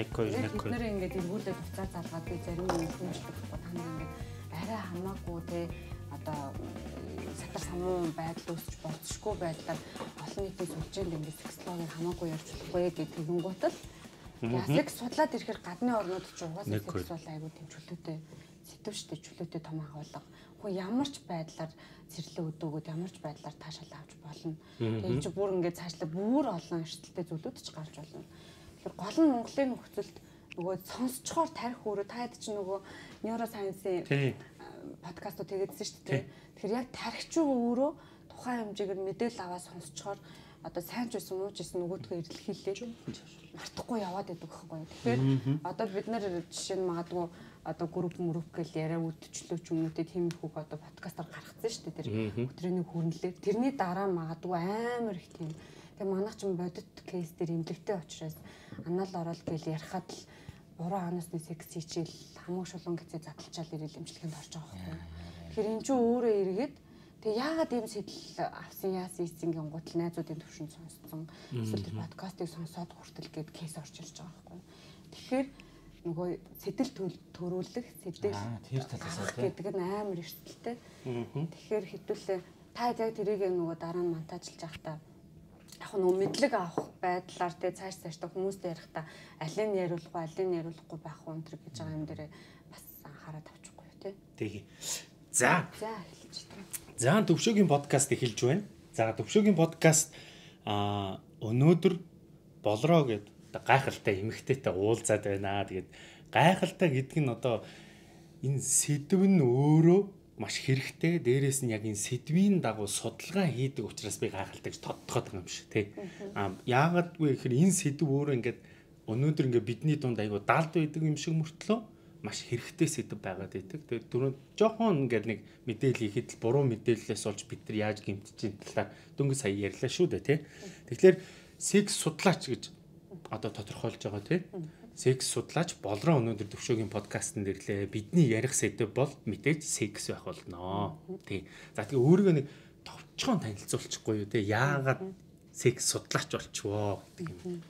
1 2 1 2. Бид нэр ингээд эргүүлээд уцаа залгаад би зарим юм хүмүүжлэх та нар ингээд арай хамаагүй те одоо сатар самуун байдал үүсч болцсохгүй байдлаар олон нийтийн сүлжээнд ингээд сексологийг хамаагүй ярьж болохгүй гэдэг тэгэнгუут л ясыг судлаад ирэхээр гадны орнууд ч угаасаа сексуал айгүй тэмчүүлэлттэй сэтв штэ чөлөөтэй том агуулга. Хөө ямар ч байдлаар цэрлээ өдөөгөөд ямар ч байдлаар таашаал авч болно. Тэгээ чи бүр ингээд цаашлаа бүр олон эрсдэлтэй зүйлүүд ч гарч болно. Тэгэхээр гол нь Монголын нөхцөлд нөгөө сонсцохоор тарих өөрөө та хэд чи нөгөө нейросайенсийн подкастууд тэгээдсэн шүү дээ. Тэгэхээр яг тархич өөрөө тухайн хэмжээгээр мэдээлэл аваад сонсцохоор одоо сайн ч байсан муу ч байсан нөгөөдгөө эрэлхийлээ. Мартахгүй яваад байдаг байхгүй. Тэгэхээр одоо бид нар жишээ нь магадгүй одоо групп мөрөв гэл яриа үдчлөө ч юм уу тийм их үг одоо подкастаар гаргацсан шүү дээ тэр өдрөний хүрнэлээ. Тэрний дараа магадгүй амар их тийм. Тэгээ манайх ч бодит кейс дээр имлэгтэй учраас анаал орол гэл ярихад л буруу анасны секс хичээл хамаг шулуун гэцээ задлчаал ирэл имчилгээнд орж байгаа байхгүй. Тэгэхээр эн чинь өөрөө эргээд Тэгээ яагаад ийм сэтэл авсан яасан эцэнгийн гутал найзуудын төвшөнд сонсцсон эсвэл тэр подкастыг сонсоод хүртэл гээд кейс орж ирж байгаа байхгүй. Тэгэхээр нөгөө сэтэл төрүүлэх сэтэл тэр талаас гэдэг нь амар эрсдэлтэй. Тэгэхээр хэдүүлээ та яг тэрийг нөгөө дараа нь монтажлж явахдаа яг нөгөө мэдлэг авах байдлаар те цааш цааштай хүмүүстэй ярихдаа алийг яриулахгүй алийг яриулахгүй байх уу энэ гэж байгаа юм дээр бас анхаарал тавьчихгүй те. Тэгээ. За. За эхэлж байна. За төвшөөгийн подкаст эхэлж байна. За төвшөөгийн подкаст а өнөөдөр болроо гэд гайхалтай эмэгтэйтэй уулзаад байна. Тэгээд гайхалтай гэдэг нь одоо энэ сэдв нь өөрөө маш хэрэгтэй. Дээрээс нь яг энэ сэдвийн дагуу судалгаа хийдэг учраас би гайхалтай гэж тодтогоод байгаа юм шиг тий. А яагаад вэ гэхээр энэ сэдв өөрөө ингээд өнөөдөр ингээд бидний дунд айгу далд байдаг юм шиг мөртлөө маш хэрэгтэй сэдв байгаад байдаг. Тэгээд дөрөв жоохон ингээд нэг мэдээлэл хийхэд л буруу мэдээллээс олж бид нар яаж гимтэж талаар дөнгөж сая ярьлаа шүү дээ тий. Тэгэхээр секс судлаач гэж одоо тодорхойлж байгаа тий. Секс судлаач болроо өнөөдөр төвшөөгийн подкастн дэрлээ. Бидний ярих сэдв бол мэдээж секс байх болно. Тий. За тэгээ өөрийгөө нэг товчхон танилцуулчихгүй юу тий. Яагаад секс судлаач болчихвоо гэдэг юм.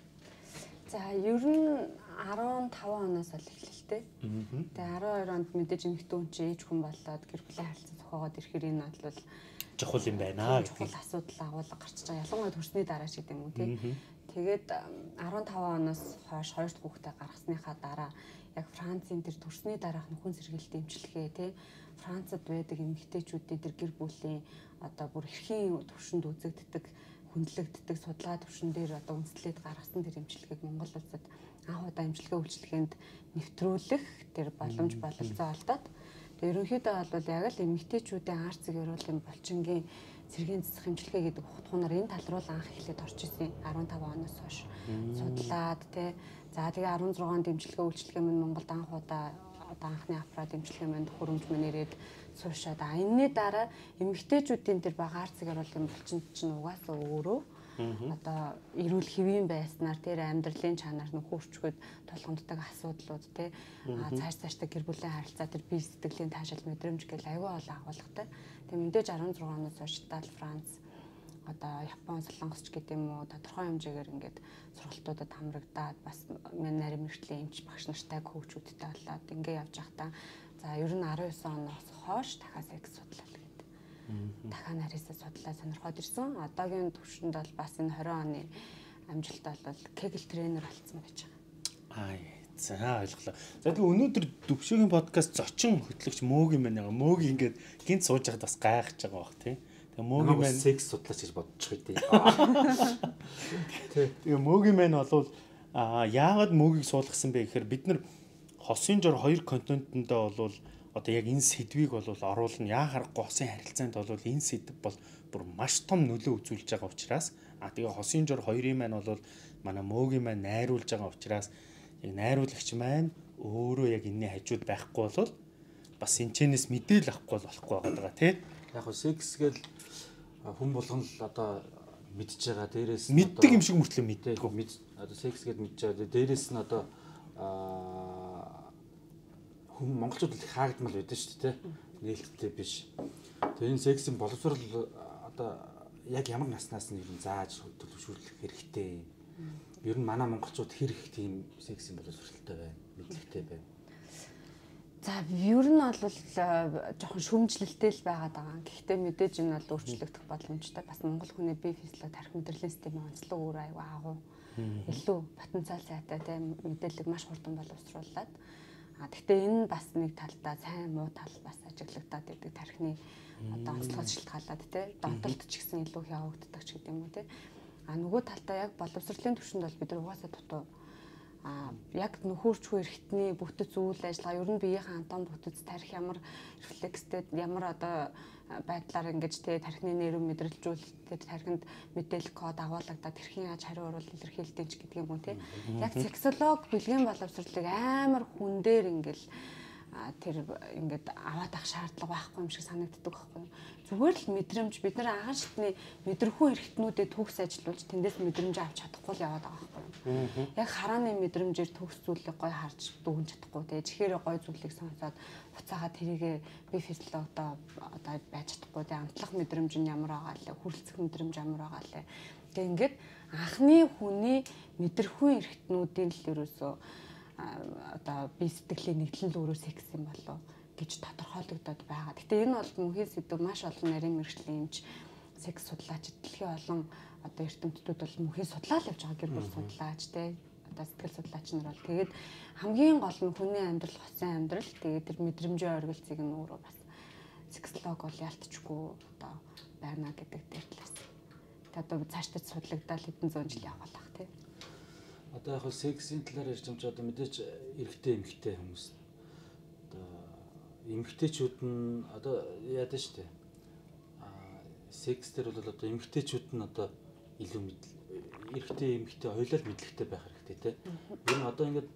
За ер нь 15 оноос ол эхэлэлтэй. Тэгээ 12 онд мэдээж эмэгтэй хүн чи ээж хүн болоод гэр бүлийн харилцаа зохиогоод ирэхээр энэ бол чухал юм байна гэдэг. Чухал асуудал агуулга гарч байгаа. Ялангуяа төрсний дараа шиг юм уу тий. Тэгээд 15 оноос хойш хоёр дахь хүүхдээ гаргасныхаа дараа яг Францын тэр төрсний дараах нөхөн сэргээлт эмчилгээ тий Францад байдаг эмэгтэйчүүдийн тэр гэр бүлийн одоо бүр эрхийн төвшөнд үзэгддэг хүндлэгддэг судалгаа төвшин дээр одоо үндэслээд гаргасан тэр эмчилгээг Монгол улсад анх удаа эмчилгээ үйлчлэгэнд нэвтрүүлэх тэр боломж бололцоо олдоод тэгээ ерөнхийдөө бол яг л эмэгтэйчүүдийн арцэг эрүүлийн булчингийн цэргийн цэцэх эмчилгээ гэдэг утгуунаар энэ тал руу анх эхлээд орж исэн 15 оноос хойш. Судлаад тий за тэгээ 16 онд эмчилгээ үйлчлэгээ минь Монголд анх удаа одоо анхны аппарат эмчилгээ минь хөрөмж мөн ирээд суушаад. А энэний дараа эмэгтэйчүүдийн тэр багаар цэг оруулын булчин чинь угаасаа өөрөө одоо эрүүл хэвийн байснаар тэр амьдралын чанар нь хөрчгöd тулгамддаг асуудлууд те. Цааш цааштай гэр бүлийн харилцаа тэр бие сэтгэлийн таашаал мэдрэмж гэл аюул олон агуулгатай. Тэгээ мэдээж 16 оноос хойш Итали, Франц одоо Япон, Солонгосч гэдэг юм уу тодорхой хэмжээгээр ингээд сургалтуудад хамрагдаад бас нарийн мэрэгчлийн эмч багш нартай коучүүдтэй болоод ингээ явж байхдаа за ер нь 19 оноос хойш дахиад секс судлал дахиад нарийсаа судлаа сонирхоод ирсэн. Одоогийн төвшөнд бол бас энэ 20 оны амжилт бол кегл тренер болсон байж байгаа. Аа за ойлголоо. За тэгээ өнөөдөр Дөвшөөгийн подкаст зочин хөтлөгч Мөөг юм байна. Мөөг ингээд гинт сууж байхад бас гайхаж байгаа бох тий. Тэгээ Мөөг юм байна. Секс судлаач гэж бодчих үү тий. Тэгээ Мөөг юм байна бол аа яагаад Мөөгийг суулгасан бэ гэхээр бид нар хосын жор хоёр контентэндээ бол одоо яг энэ сэдвийг бол оруулна яа харахгүй хосын харилцаанд бол энэ сэдв бол бүр маш том нөлөө үзүүлж байгаа учраас а тэгээ хосын жор хоёрын маань бол манай мөөгийн маань найруулж байгаа учраас яг найруулагч маань өөрөө яг энэний хажууд байхгүй бол бас энэчнээс мэдээл авахгүй болохгүй байгаа тий. Яг хөө секс гэл хүн болгон л одоо мэдж байгаа дээрээс мэддэг юм шиг мөртлөө мэдээгүй. Одоо секс гэд мэдж байгаа. Дээрээс нь одоо аа хүн монголчууд л хаагдмал байдаг шүү дээ нээлттэй биш. Тэгээ энэ сексийн боловсрол одоо яг ямар наснаас нь ер нь зааж төлөвшүүлэх хэрэгтэй. Ер нь манай монголчууд хэрэг тийм секс юм болов сурталтай байна. Мэдлэгтэй байна. За ер нь бол жоохон шүмжлэлтэй л байгаад байгаа. Гэхдээ мэдээж энэ бол өөрчлөгдөх боломжтой. Бас монгол хүний бие физиологи тарих мэдрэлийн системийн онцлог өөр аюу агуу. Илүү потенциал сайтай тийм мэдээлэл маш хурдан боловсруулад. А гэхдээ энэ бас нэг талдаа сайн муу тал бас ажиглагдаад идэг тархины одоо онцлогоос шилтгаалаад тийм донтолт ч гэсэн илүү явагддаг ч гэдэг юм уу тийм. А нөгөө талдаа яг боловсролын түвшинд бол бид нар угаасаа дутуу а яг нөхөрчгүй эрхтний бүтэц үйл ажиллагаа ер нь биеийн антон бүтэц тарих ямар рефлекстэй ямар одоо байдлаар ингэж тэ тархины нэрв мэдрэлжүүл тэр тархинд мэдээлэл код агуулгадаад тэрхийн яаж хариу урвал илэрхийлдэг ч гэдэг юм уу тий. Яг сексолог бэлгийн боловсролыг амар хүн дээр ингээл тэр ингээд аваад ах шаардлага байхгүй юм шиг санагддаг байхгүй. Зүгээр л мэдрэмж бид нар агаан шатны мэдрэхүүн эрхтнүүдэд төгс ажиллуулж тэндээс мэдрэмж авч чадахгүй л яваад байгаа байхгүй. Яг харааны мэдрэмжээр төгс зүйлийг гой харж дүгнж чадахгүй тэгээ чихээрээ гой зүйлийг сонсоод буцаага тэрийгэ би физиологдоо одоо байж чадахгүй. Тэгээ амтлах мэдрэмж нь ямар байгаа лээ? Хүрлцэх мэдрэмж ямар байгаа лээ? Тэгээ ингээд анхны хүний мэдрэхүүн эрхтнүүдийн л ерөөсөө одоо би сэтгэлийн нэгтлэн л өөрөө секс юм болов гэж тодорхойлогдоод байгаа. Гэтэ энэ бол мөнхийн сэдв маш олон нарийн мэрэгчлийн юмч секс судлаач дэлхийн олон одоо эрдэмтдүүд бол мөнхийн судлаа л явж байгаа гэр бүл судлаач те одоо сэтгэл судлаач нар бол тэгээд хамгийн гол нь хүний амьдрал хосын амьдрал тэгээд тэр мэдрэмжийн оргилцыг нь өөрөө бас сексолог бол ялтчгүй одоо байна гэдэг дээр талаас. Тэгээд одоо цаашдаа судлагдаад хэдэн зуун жил яваалах тий одоо яг сексийн талаар ярьж байгаа одоо мэдээж эрэгтэй эмэгтэй хүмүүс. Одоо эмэгтэйчүүд нь одоо яадаг штэ а секс дээр бол одоо эмэгтэйчүүд нь одоо илүү мэдл эрэгтэй эмэгтэй хоёулаа мэдлэгтэй байх хэрэгтэй те. Ер нь одоо ингээд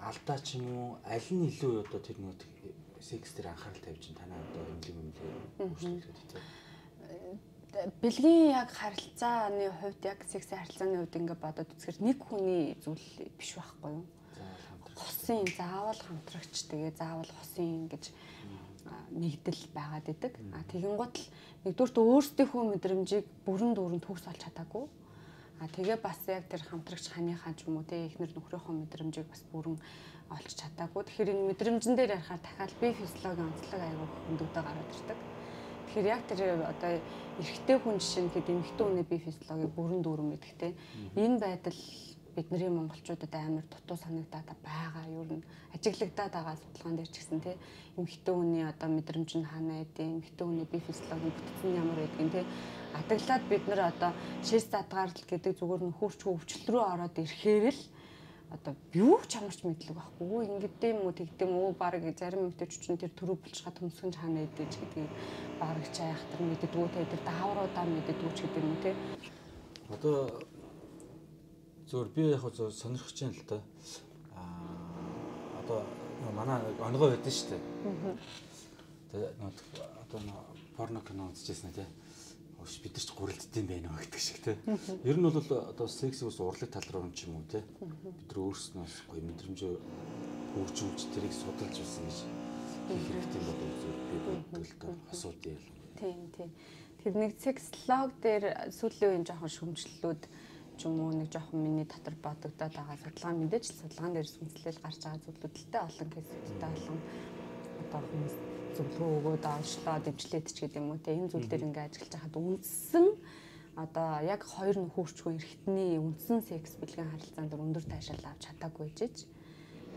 алдаа ч юм уу аль нь илүү одоо тэр нэг секс дээр анхаарал тавьж танаа одоо эмнэлэг эмнэлэг үйлчлүүлээд те бэлгийн яг харилцааны хувьд яг сексийн харилцааны хувьд ингээд бодоод үзэхээр нэг хүний зүйл биш байхгүй юу? Хосын заавал хамтрагч. Тэгээ заавал хосын гэж нэгдэл байгаад идэг. А тэгэн гут л нэгдүгürt өөрсдийнхөө мэдрэмжийг бүрэн дүүрэн төгс олж чадаагүй. А тэгээ бас яг тэр хамтрагч ханыхаа ч юм уу те ихнэр нөхрийнхөө мэдрэмжийг бас бүрэн олж чадаагүй. Тэгэхээр энэ мэдрэмжэн дээр ярихаар дахиад би физиологийн онцлог аягүй хөндөгдөө гараад ирдэг. Тэгэхээр яг тэр одоо эрэгтэй хүн жишээ нь хэд эмэгтэй хүний бие физиологийг бүрэн дүүрэн мэдхтэй. Энэ байдал бидний монголчуудад амар дутуу санагдаад байгаа. Юу н ажиглагдаад байгаа судалгаан дээр ч гэсэн тий эмэгтэй хүний одоо мэдрэмж нь хаана байдیں۔ эмэгтэй хүний бие физиологийн бүтцэн нь ямар байдгийг тий адаглаад бид нар одоо шээс задгаарлал гэдэг зүгээр нөхөрчгүй өвчлөл рүү ороод ирэхээр л одоо юу ч амарч мэдлэг байхгүй. Ингэдэй юм уу тэгдэм үү баг зарим эмэгтэйчүүд чинь тэр төрөв булчгаа төмсгөн хаана идэж гэдгийг баг чай хатар мэддэггүй тэр даавруудаа мэддэггүй ч гэдэг юм те. Одоо зөвөр би яг зөв сонирхож байна л да. Аа одоо манай онгой байдсан шүү дээ. Тэгээ одоо порно кино үзчихсэн тий Өш бид нар ч гурилдсан байна уу гэдэг шиг тий. Ер нь бол одоо секс ус урлаг тал руу юм ч юм уу тий. Бид нар өөрснөөс гоё мэдрэмжөө хөгжүүлж тэрийг судалж байсан гэж хийх хэрэгтэй болов уу би боддог асуудал. Тийм тийм. Тэр нэг секслог дээр сүүлийн үеийн жоохон шөмжлөлүүд ч юм уу нэг жоохон миний дотор бодогдоод байгаа судалгаа мэдээж судалгаан дээр сүнслэл гарч байгаа зүйлүүдэлтэй олон кейсүүдтэй олон одоо хүмүүс зөвлөгөө өгөөд онцлоо дэмжлээд ч гэдэг юм уу те. Энэ зүйл дээр ингээ ажиллаж хахад үндсэн одоо яг хоёр нөхөрчгүй эргэтний үндсэн секс бэлгийн харилцаанд өндөр таашаал авч чадаагүй жиж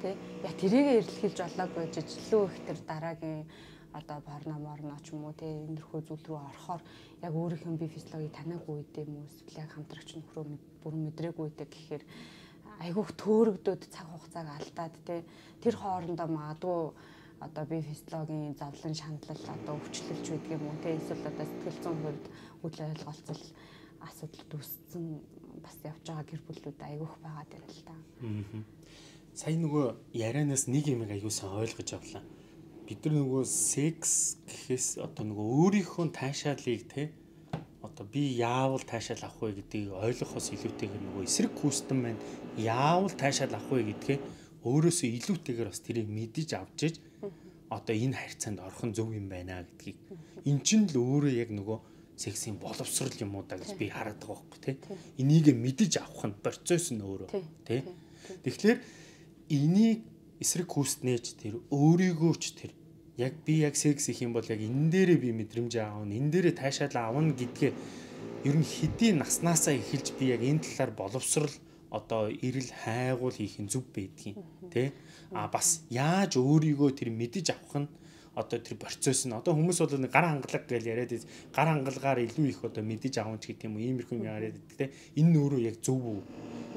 те. Яг тэрийгэ эрэлхийлж болоогүй жиж илүү их тэр дараагийн одоо порно морно ч юм уу те энэрхүү зүйл рүү орохоор яг өөрийнхөө бие физиологийг танаагүй үедээ юм уу эсвэл яг хамтрагч нөхрөө бүрэн мэдрээгүй үедээ гэхээр айгүйх төөрөгдөд цаг хугацааг алдаад те тэр хоорондоо магадгүй одоо би физиологийн зовлон шаналл одоо өвчлөлч байдаг юм уу те эсвэл одоо сэтгэл зүйн хувьд үйл ойлголцол асуудал үүссэн бас явж байгаа гэр бүлүүд айгүйх байгаад байна л та. Аа. Сая нөгөө ярианаас нэг юм аягүй сайн ойлгож авлаа. Бид нар нөгөө секс гэхээс одоо нөгөө өөрийнхөө таашаалыг те одоо би яавал таашаал авах вэ гэдгийг ойлгохоос илүүтэйгээр нөгөө эсрэг гүйцэтгэн маань яавал таашаал авах вэ гэдгээ өөрөөсөө илүүтэйгээр бас тэрийг мэдэж авчиж одоо энэ харьцаанд орох нь зөв юм байна гэдгийг. Эн чинь л өөрөө яг нөгөө сексийн боловсрал юм уу да гэж би хараад байгаа байхгүй тий. Энийг мэдэж авах нь процесс нь өөрөө тий. Тэгэхээр энийг эсрэг хүүснээж тэр өөрийгөө ч тэр яг би яг секс их юм бол яг энэ дээрээ би мэдрэмж аавна энэ дээрээ таашаал аавна гэдгээ ер нь хэдийн наснаасаа эхэлж би яг энэ талаар боловсрал одоо ирэл хайгуул хийх нь зүв байдгийн тий а бас яаж өөрийгөө тэр мэдэж авах нь одоо тэр процесс нь. Одоо хүмүүс бол гар хангалга гэж яриад гар хангалгаар илүү их одоо мэдэж авах ч гэдэг юм уу иймэрхүү юм яриад байдаг те энэ нөөрөө яг зөв үү?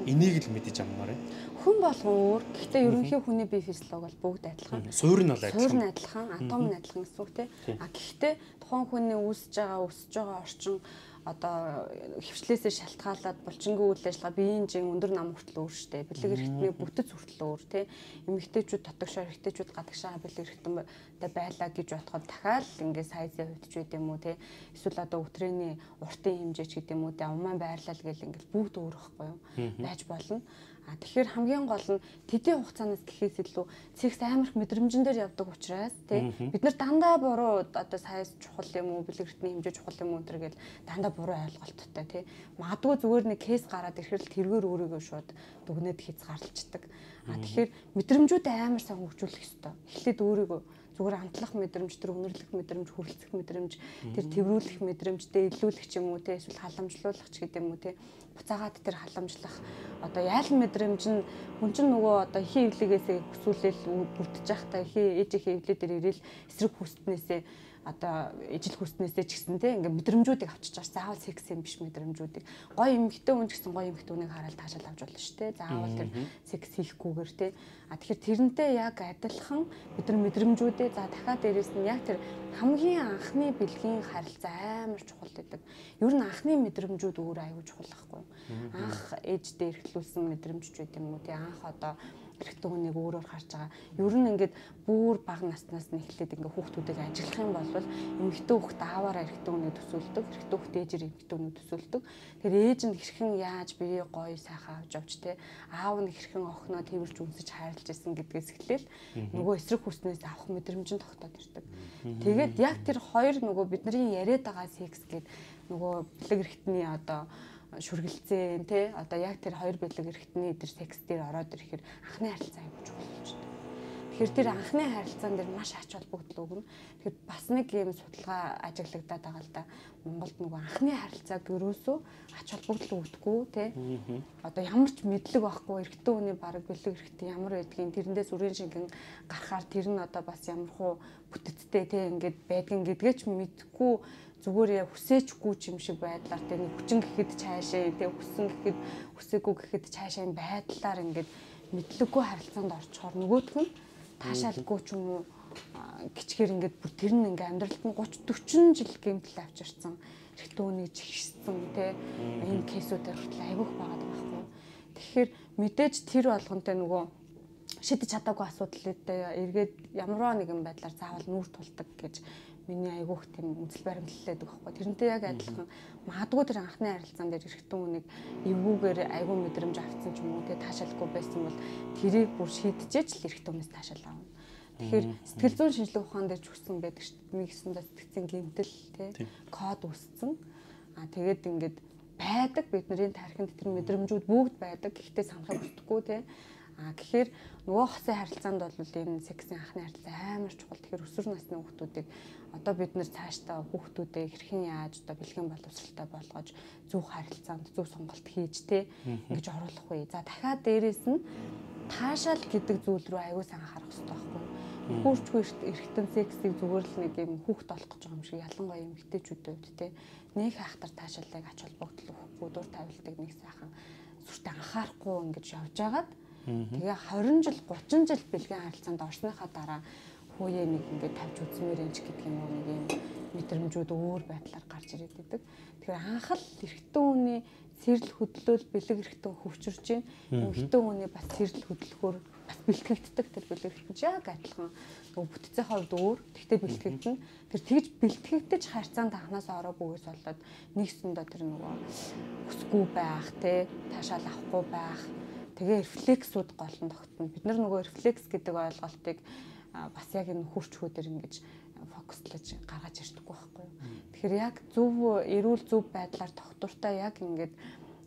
Энийг л мэдэж авмаар байна хүн болгон өөр. Гэхдээ ерөнхий хүний бие физиологи бол бүгд адилхан. Суурь нь бол адилхан. Суурь нь адилхан. Атом нь адилхан гэсэн үг те. А гэхдээ тухайн хүний үүсэж байгаа өсөж байгаа орчин одоо хөвчлээсээ шалтгаалаад булчингийн үйл ажиллагаа биеийн жин өндөр нам хүртэл өөр штэ. Бэлэг эрхтний бүтэц хүртэл өөр тий. Эмэгтэйчүүд татагшаа эрэгтэйчүүд гадагшаа бэлэг эрхтэн байлаа гэж бодоход дахиад ингээ сайзын хувьдч байд юм уу тий. Эсвэл одоо өтрээний уртын хэмжээч гэдэг юм уу тий. Умаан байрлал гэл ингээл бүгд өөр ихгүй юу? Байж болно А тэгэхээр хамгийн гол нь тэдийн хугацаанаас гэхээс илүү цэгс амарх мэдрэмжэн дээр явдаг учраас тий бид нар дандаа буруу одоо сайз чухал юм уу бэлгэртний хэмжээ чухал юм уу гэл дандаа буруу ойлголттой тий магадгүй зүгээр нэг кейс гараад ирэхээр л тэргээр өөрийгөө шууд дүгнээд хязгаарлалцдаг. А тэгэхээр мэдрэмжүүд амар сайн хөгжүүлэх ёстой. Эхлээд өөрийгөө зүгээр амтлах мэдрэмж, тэр үнэрлэх мэдрэмж, хүрлцэх мэдрэмж, тэр тэрвүүлэх мэдрэмжтэй илүүлэх ч юм уу те эсвэл халамжлуулах ч гэдэг юм уу те буцаагаад тэр халамжлах одоо яалан мэдрэмж нь хүн чинь нөгөө одоо ихийн эвлэгээс хүсүүлэл бүрдэж явахдаа ихийн ээжийнхээ эвлээ дээр ирээл эсрэг хүснээсээ одоо ижил хүрснээсээ ч гэсэн тийм ингээ мэдрэмжүүдийг авчиж байгаа. Заавал секс юм биш мэдрэмжүүдийг. Гоё эмэгтэй хүн ч гэсэн гоё эмэгтэй хүнийг хараад таашаал авч болно шүү дээ. Заавал тэр секс хийхгүйгээр тийм. А тэгэхээр тэрнтэй яг адилхан бид нар мэдрэмжүүдээ за дахиад дээрэс нь яг тэр хамгийн анхны бэлгийн харилцаа амар чухал гэдэг. Ер нь анхны мэдрэмжүүд өөр аюул чухал байхгүй? Анх ээждээ эрхлүүлсэн мэдрэмж ч үт юм уу тий анх одоо эрэгтэй хүнийг өөрөөр харж байгаа. Ер нь ингээд бүр бага наснаас нь эхлээд ингээд хүүхдүүдийг ажиглах юм бол эмэгтэй хүүхд ааваараа эрэгтэй хүнийг төсөөлдөг, эрэгтэй хүүхд ээжээр эмэгтэй хүнийг төсөөлдөг. Тэр ээж нь хэрхэн яаж бие гоё сайхан авч авч те аав нь хэрхэн охиноо тэрвэрч үнсэж хайрлаж исэн гэдгээс эхлээл нөгөө эсрэг хүснээс авах мэдрэмж нь тогтоод ирдэг. Тэгээд яг тэр хоёр нөгөө бидний яриад байгаа секс гээд нөгөө бэлэг эрхтний одоо шүргэлцэн тий одоо яг тэр хоёр бэлэг эрхтний тэр секс дээр ороод ирэхээр анхны харилцаа юм шүү дээ. Тэгэхээр тэр анхны харилцаан дээр маш ач холбогдол өгнө. Тэгэхээр бас нэг юм судалгаа ажиглагдаад байгаа л да. Монголд нөгөө анхны харилцааг ерөөсөө ач холбогдол өгдөггүй тий. Одоо ямар ч мэдлэг байхгүй эрэгтэй хүний бараг бэлэг эрэгтэй ямар байдгийг тэрэндээс үрийн шингэн гарахаар тэр нь одоо бас ямар хуу бүтэцтэй тий ингээд байдгийг гэдгээ ч мэдгүй зүгээр яг хүсээчгүй ч юм шиг байдлаар тэ нэг хүчин гэхэд цаашаа тэ хүссэн гэхэд хүсээгүй гэхэд цаашаа энэ байдлаар ингээд мэдлэггүй харилцаанд орчхоор нөгөөх нь таашаалгүй ч юм уу гिचгээр ингээд бүр тэр нь ингээд амьдралд нь 30 40 жил гэмтэл авчирсан эртөөнийг жигшсэн тэ энэ кейсүүдээр хүртэл айвуух байгаад байгаа байхгүй. Тэгэхээр мэдээж тэр болгонтэй нөгөө шидэж чадаагүй асуудалтай эргээд ямарваа нэгэн байдлаар заавал нүүр тулдаг гэж миний айгүйх тийм үзэл баримтлалаад байгаа байхгүй. Тэрнтэй яг адилхан магадгүй тэр анхны харилцаан дээр эрэгтэн хүнийг эвгүүгээр айгүй мэдрэмж авцсан ч юм уу тэгээ таашаалгүй байсан бол тэрийг бүр шийдчихэж л эрэгтэн хүнээс таашаал авна. Тэгэхээр сэтгэл зүйн шинжилгээ ухаан дээр ч үсэн байдаг шүү дээ. Нэгсэндээ сэтгцэн гэмтэл тий код үсцэн. Аа тэгээд ингээд байдаг бидний тархинд тэр мэдрэмжүүд бүгд байдаг. Гэхдээ санахыг хүсдэггүй тий А гэхээр нөгөө хосын харилцаанд бол энэ сексийн анхны харилцаа амар чухал. Тэгэхээр өсвөр насны хүүхдүүдийг одоо бид нэр цаашдаа хүүхдүүдээ хэрхэн яаж одоо бэлгийн боловсралтай болгож зөв харилцаанд зөв сонголт хийж те ингэж оруулах вэ. За дахиад дээрэс нь таашаал гэдэг зүйл рүү аягүй сайн анхаарах хэрэгтэй байхгүй юу? Хүүрчгүй эргэтэн сексийг зүгээр л нэг юм хүүхд болох гэж байгаа юм шиг ялангуяа юм хтэйчүүдэд үед те нэг хайхтар таашаалыг ач холбогдол өгөхгүй дур тавилдаг нэг сайхан сүртэй анхаарахгүй ингэж явж байгаад Тэгээ 20 жил 30 жил бэлгийн харилцаанд орсныхаа дараа хүүе нэг ингээд тавьж үзмээр энэ ч гэдэг юм уу нэг юм мэдрэмжүүд өөр байдлаар гарч ирээд идэг. Тэгэхээр анх л эрэгтэн хүний сэрэл хөдлөл бэлэг эрэгтэн хөвчөрж байна. Эмэгтэн хүний бас сэрэл хөдлөхөөр бас бэлтгэгддэг тэр бэлэг эрэгтэн яг адилхан нөгөө бүтцийн хувьд өөр. Тэгтээ бэлтгэгдэн. Тэр тэгж бэлтгэгдэж харьцаанд анханаас ороогүйгээс болоод нэгсэндээ тэр нөгөө хүсгүй байх, тэ таашаал авахгүй байх тэгээ рефлексүүд гол нь тогтно. Бид нар нөгөө рефлекс гэдэг ойлголтыг бас яг энэ хурц хүүдэр ингэж фокуслаж гаргаж ирдэггүй байхгүй юу. Тэгэхээр яг зөв эрүүл зөв байдлаар тогтвортой яг ингээд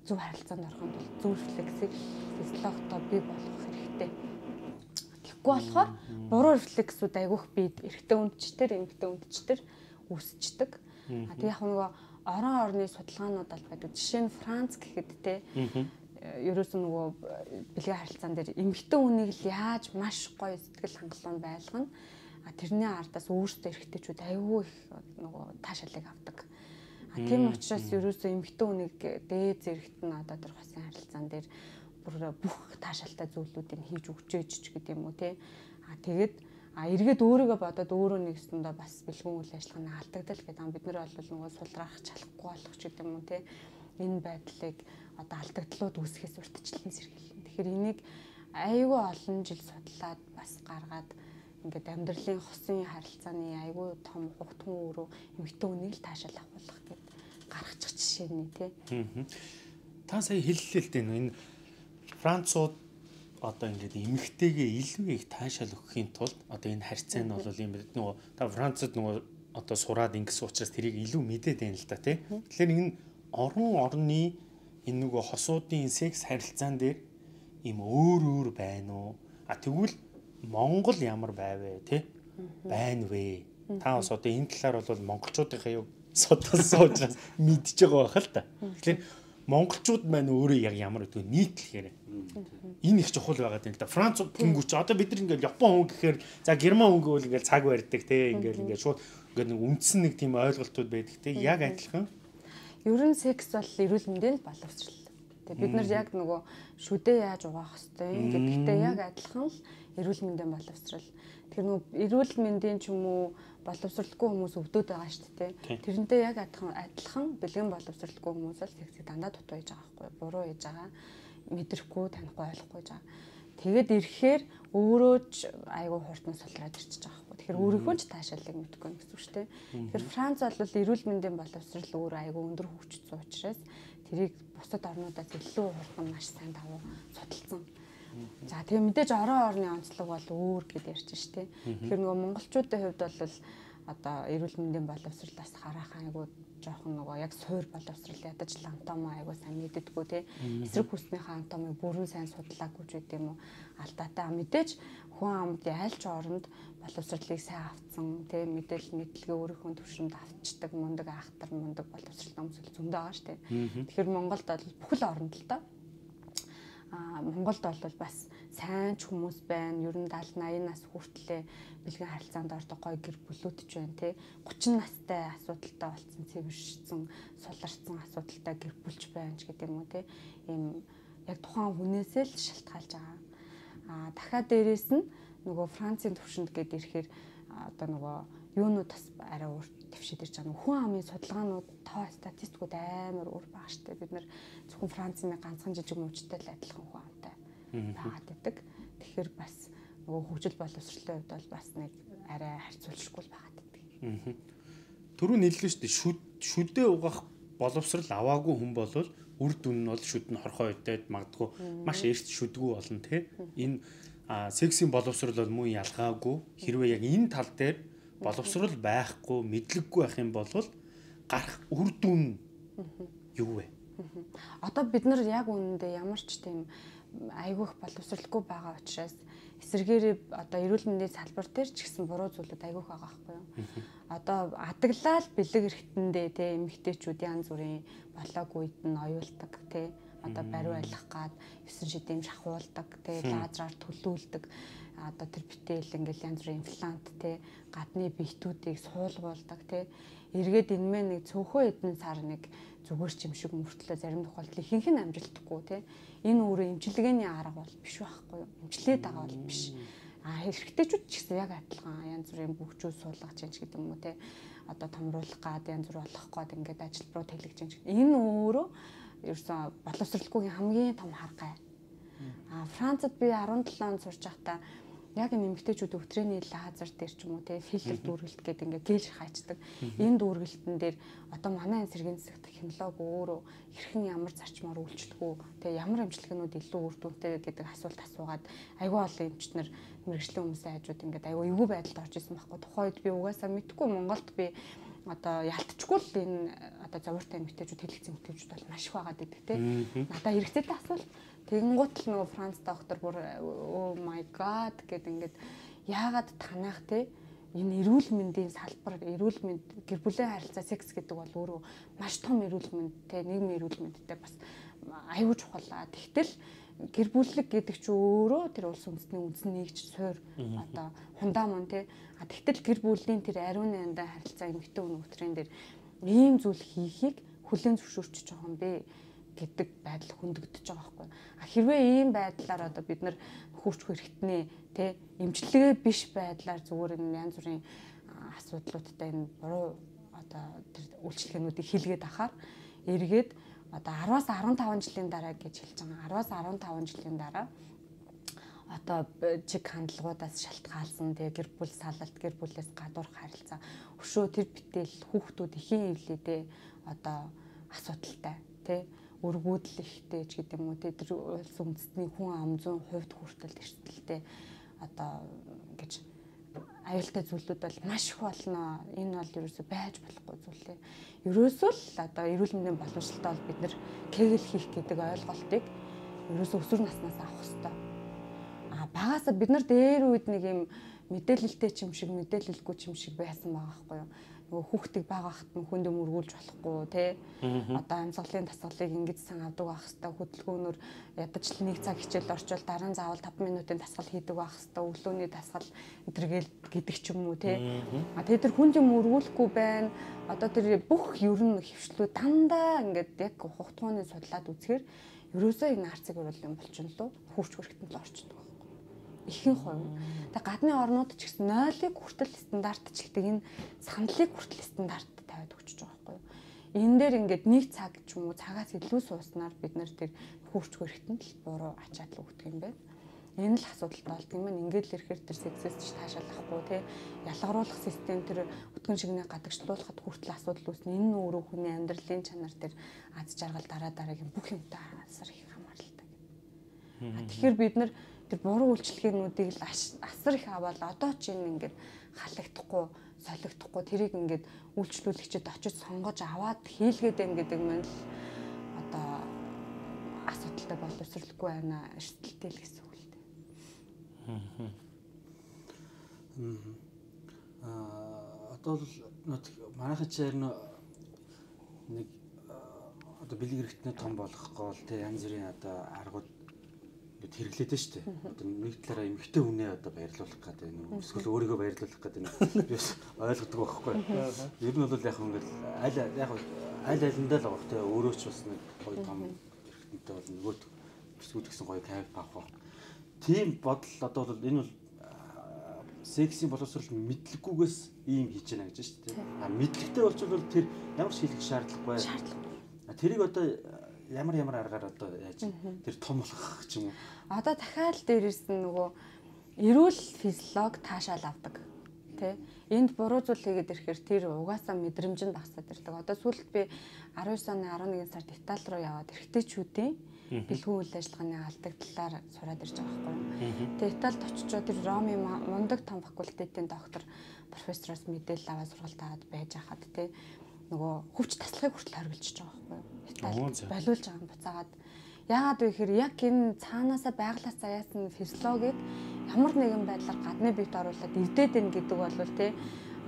зөв харилцаанд ороход бол зөв рефлексийг физиологтой бий болгох хэрэгтэй. Тэгэхгүй болохоор буруу рефлексүүд айгүйх бид эрэгтэй үндчтэр, эмэгтэй үндчтэр үүсчдэг. А тэг яг нөгөө орон орны судалгаанууд бол байдаг. Жишээ нь Франц гэхэд те ерөөсөн нөгөө бэлгийн харилцаан дээр эмэгтэй үнийг л яаж маш гоё сэтгэл хангалуун байлгана. А тэрний ардаас өөрсдөө эрэгтэйчүүд аюул их нөгөө таашаалыг авдаг. А тийм учраас ерөөсөө эмэгтэй үнийг дээд зэрэгт нь одоо тэр хосын харилцаан дээр бүр бүх таашаалтай зүйлүүдийг хийж өгчөөж ч гэдэг юм уу те. А тэгээд а эргээд өөрийгөө бодоод өөрөө нэгсэндээ бас бэлгүүн үйл ажиллагааны алдагдал гэдэг. Бид нар бол нөгөө сулрах чалахгүй болох ч гэдэг юм уу те. Энэ байдлыг одоо алдагдлууд үүсгэхээс урьдчилан сэргийлнэ. Тэгэхээр энийг айгүй олон жил судлаад бас гаргаад ингээд амьдралын хосын харилцааны айгүй том хугтхан өөрөө эмэгтэй үнийг л таашаал авах гэд гаргачих жишээ нь тий. Та сая хэллээ л дээ энэ Францууд одоо ингээд эмэгтэйгээ илүү их таашаал өгөхийн тулд одоо энэ харьцаа нь бол юм нөгөө та Францад нөгөө одоо сураад ингэсэн учраас тэрийг илүү мэдээд байна л да тий. Тэгэхээр энэ орон орны энэ нөгөө хосуудын секс харилцаан дээр им өөр өөр байна уу? А тэгвэл Монгол ямар байвэ те? Байна вэ? Та бас одоо энэ талаар бол монголчуудынхаа юу судалсан учраас мэдж байгаа байх л та. Тэгэхээр монголчууд маань өөрөө яг ямар гэдэг нийтлэхээр энэ их чухал байгаа юм л да. Франц тэнгүүч одоо бид нар ингээл Япон хүн гэхээр за Герман хүн гэвэл ингээл цаг барьдаг те ингээл ингээд шууд ингээд нэг үндсэн нэг тийм ойлголтууд байдаг те яг адилхан Ер нь секс бол эрүүл мэндийн боловсрал. Тэгээ бид нар яг нөгөө шүдээ яаж угаах хэвтэй гэдэгтэй яг адилхан л эрүүл мэндийн боловсрал. Тэгэхээр нөгөө эрүүл мэндийн ч юм уу боловсралгүй хүмүүс өвдөд байгаа шүү дээ. Тэрнтэй яг адилхан адилхан бэлгэн боловсралгүй хүмүүс л сексийг дандаа дутуу хийж байгаа байхгүй буруу хийж байгаа мэдрэхгүй танихгүй ойлгохгүй байгаа. Тэгэд ирэхээр өөрөө ч айгүй хурдан сулраад ирчихэж байгаа Тэгэхээр өөрийнхөө ч таашаалыг мэдгүй юм гэсэн үг шүү дээ. Тэгэхээр Франц бол эрүүл мэндийн боловсрал өөр айгүй өндөр хөгжсөн учраас тэрийг бусад орнуудаас илүү хурдан маш сайн давуу судалсан. За тэгээ мэдээж орон орны онцлог бол өөр гэд ярьж штэ. Тэгэхээр нөгөө монголчуудын хувьд бол одоо эрүүл мэндийн боловсралаас харах айгүй жоохон нөгөө яг суур боловсрал ядаж лантомо айгуу сайн мэддэггүй те. Эсрэг хүснийхээ антомыг бүрэн сайн судлаагүй ч гэдэг юм уу? Алдаатай. Мэдээж хүн амд аль ч оронд боловсролыг сайн авцсан те. Мэдээлэл мэдлэгээ өөрийнхөө төвшөнд авчдаг мундаг ахтар мундаг боловсрал өмсөл зөндөө байгаа штэ. Тэгэхээр Монголд бол бүхэл оронд л доо Монголд бол бас сайн ч хүмүүс байна. Ер нь 70 80 нас хүртлээр бэлгэн харилцаанд ордог гой гэр бүлүүдч байна те. 30 настай асуудалтай болцсон, цэвэршсэн, суларсан асуудалтай гэр бүлч байна ч гэдэг юм уу те. Ийм яг тухайн хүнээсээ л шалтгаалж байгаа. Аа дахиад дээрэс нь нөгөө Францын төвшөнд гээд ирэхээр одоо нөгөө юунууд бас арай өөр твшид ирж байгаа. Хүн амын судалгаанууд тоо статистикууд амар өөр байгаа штэ. Бид нар зөвхөн Францын ганцхан жижиг мөвчтэй л адилхан хүн амтай байгаад байдаг. Тэгэхээр бас нөгөө хөгжил боловсролын хувьд бол бас нэг арай харьцуулшгүй байгаад байдаг. Төрөө нийллээ штэ шүд шүдээ угаах боловсрал аваагүй хүн болвол үр дүн нь бол шүд нь хорхоо өдөөд магадгүй маш эрт шүдгүү болно те. Энэ сексийн боловсрал бол муу ялгаагүй хэрвээ яг энэ тал дээр боловсрал байхгүй мэдлэггүй байх юм бол гарах үр дүн юу вэ? Одоо бид нар яг үнэндээ ямар ч тийм айгүйх боловсралгүй байгаа учраас эсэргээр одоо эрүүл мэндийн салбар дээр ч гэсэн буруу зүйлүүд айгүйх байгаа байхгүй юу? Одоо адаглал бэлэг эргэтэндээ те эмэгтэйчүүд янз бүрийн болоог үед нь оюулдаг те одоо бариу айлах гад 9 шидэм шахуулдаг те лазераар төлөөлдөг одоо тэр битэл ингээл янз бүрийн имплант те гадны биетүүдийг суулгуулдаг те. Эргээд энэ мэн нэг цөөхөө эдэн сар нэг зүгээр ч юм шиг мөртлөө зарим тохиолдолд ихэнх нь амжилтгүй те. Энэ өөрөө имчилгээний арга бол биш байхгүй юу? Имчилээд байгаа бол биш. А хэрэгтэйчүүд ч гэсэн яг адилхан янз бүрийн бүгжүүд суулгаж чинь гэдэг юм уу те. Одоо томруулах гад янз бүр болох гад ингээд ажил руу тэлгэж чинь энэ өөрөө ерөөсөн боловсралгүйгийн хамгийн том харгай а Францад би 17 он сурч байхдаа яг нэмэгтэйчүүд өвтрэний лазер дээр ч юм уу те фильтр дүүргэлт гэдэг ингээ гэл хайчдаг. Энэ дүүргэлтэн дээр одоо манай сэргийн засагт технологи өөрөө хэрхэн ямар зарчмаар үйлчлэх үү те ямар амжилтгнууд илүү үр дүнтэй гэдэг асуулт асуугаад айгүй олон эмчнэр мэрэгжлийн хүмүүсийн хажууд ингээд аюу эвгүй байдалд орж исэн байхгүй. Тухайн үед би угаасаа мэдгүй Монголд би одоо ялтчгүй л энэ одоо зовиртой эмэгтэйчүүд хэлэлцэн эмэгтэйчүүд бол маш их байгаад идэг те. Надаа хэрэгцээтэй асуул. Тэгэнгუут л нөгөө Франц доктор бүр oh my god гэд ингээд яагаад танах те? Энэ эрүүл мэндийн салбар эрүүл мэнд гэр бүлийн харилцаа секс гэдэг бол өөрөө маш том эрүүл мэнд те нийгмийн эрүүл мэндтэй бас аюул чухал. Тэгтэл гэр бүлэг гэдэг чи өөрөө тэр улс үндэстний үндсэн нэгж суур одоо хундаа мөн тий а тэгтэл гэр бүлийн тэр ариун нандаа харилцаа эмэгтэй хүн өтрийн дээр ийм зүйл хийхийг хүлэн зөвшөөрч юм бэ гэдэг байдал хөндөгдөж байгаа байхгүй а хэрвээ ийм байдлаар одоо бид нар хурц хэрэгтнээ тий эмчилгээ биш байдлаар зүгээр энэ янз бүрийн асуудлуудтай энэ буруу одоо тэр үйлчлэгээнүүдийг хийлгээд ахаар эргээд одоо 10-аас 15 жилийн дараа гэж хэлж байгаа. 10-аас 15 жилийн дараа одоо чиг хандлагуудаас шалтгаалсан тэгээ гэр бүл салалт гэр бүлээс гадуур харилцаа өшөө тэр битэл хүүхдүүд ихийн эвлэдээ одоо асуудалтай тий өргүүдл ихтэй ч гэдэг юм уу тэр улс үндэстний хүн ам 100% хүртэл эрсдэлтэй одоо гэж аюултай зүйлүүд бол маш их болно. Энэ бол ерөөсөй байж болохгүй зүйл. Ерөөсөө л одоо эрүүл мэндийн боломжтой бол бид нэр кегэл хийх гэдэг ойлголтыг ерөөсөө өсвөр наснаас авах хэрэгтэй. А багасаа бид нар дээр үед нэг юм мэдээлэлтэй ч юм шиг мэдээлэлгүй ч юм шиг байсан байгаа байхгүй юу? Нөгөө хүүхдийг бага хахт нь хүнд өмөргүүлж болохгүй те. Одоо амьсгалын тасгалыг ингэж сан авдаг байх хэвээр хөдөлгөөнөөр ядаж л нэг цаг хичээл орчвол дараа нь заавал 5 минутын дасгал хийдэг байх хэвээр өглөөний дасгал өдргээл гэдэг ч юм уу те. А тэгээ тэр хүнд юм өргүүлэхгүй байна. Одоо тэр бүх ер нь хөвшлүүд дандаа ингээд яг хугтгооны судлаад үзэхээр ерөөсөө энэ арцыг уруулын болчихно лу хурц хөргөтөнд л орчихно ихэнх хувь. Тэгээ гадны орнууд ч гэсэн нойлыг хүртэл стандартчилдаг энэ саналыг хүртэл стандарт тавиад өгч байгаа байхгүй юу. Энэ дээр ингээд нэг цаг ч юм уу цагаас илүү сууснаар бид нар тэр хурц хөрхтөнд л буруу ачаатал өгдөг юм байна. Энэ л асуудалтай болт юм. Ингээд л ирэхээр тэр сексэст ч таашаалахгүй тий. Ялгаруулах систем тэр өтгөн шигнээ гадагшлуулахад хүртэл асуудал үүснэ. Энэ нь өөрөө хүний амьдралын чанар тэр аз жаргал дараа дараагийн бүх юмтай асар их хамааралтай. Тэгэхээр бид нар тэр буруу үйлчлэгээнүүдийг л асар их аваад одоо ч энэ ингээд халагдахгүй солигдохгүй тэрийг ингээд үйлчлүүлэгчид очиж сонгож аваад хийлгээд байна гэдэг маань л одоо асуудалтай боловсруулахгүй байна. Эрсдэлтэй л гэсэн үг л дээ. Аа одоо л манайхад ч яг нэг одоо бэлэг хэрэгтнээ том болгохгүй бол тэг янз бүрийн одоо аргууд хэрэглээд нь шүү дээ. Одоо нэг талаараа эмгтэй хүнээ одоо баярлуулах гэдэг нэг эсвэл өөрийгөө баярлуулах гэдэг нэг би бас ойлгодог байхгүй. Ер нь бол яг ингээд аль яг аль алиндаа л байгаа те өөрөө ч бас нэг гоё том эрхтэнтэй бол нөгөөт бисгүүд гэсэн гоё кайф авах. Тийм бодол одоо бол энэ бол сексийн боловсрол мэдлэггүйгээс ийм хийж яана гэж шүү дээ. А мэдлэгтэй болчихвол тэр ямар ч хийх шаардлагагүй. Шаардлагагүй. Тэрийг одоо ямар ямар аргаар одоо яаж тэр том болгох ч юм уу. Одоо дахиад дээрээс нь нөгөө эрүүл физиолог таашаал авдаг. Тэ? Энд буруу зүйл хийгээд ирэхээр тэр угаасаа мэдрэмж нь багасаад ирдэг. Одоо сүүлд би 19 оны 11 сард Итали руу яваад эрэгтэйчүүдийн бэлгүүн үйл ажиллагааны алдаг талаар сураад ирж байгаа байхгүй. Тэгээ Италид очичоо тэр Роми мундаг том факультетийн доктор профессороос мэдээлэл аваад сургалт аваад байж хахад тэ нөгөө хөвч таслахыг хүртэл хориглож байгаа байхгүй? Италид болиулж байгаа буцаагаад яагаад вэ гэхээр яг энэ цаанаасаа байглаас заяасан физиологийг ямар нэгэн байдлаар гадны биед оруулаад эвдээд байна гэдэг бол тий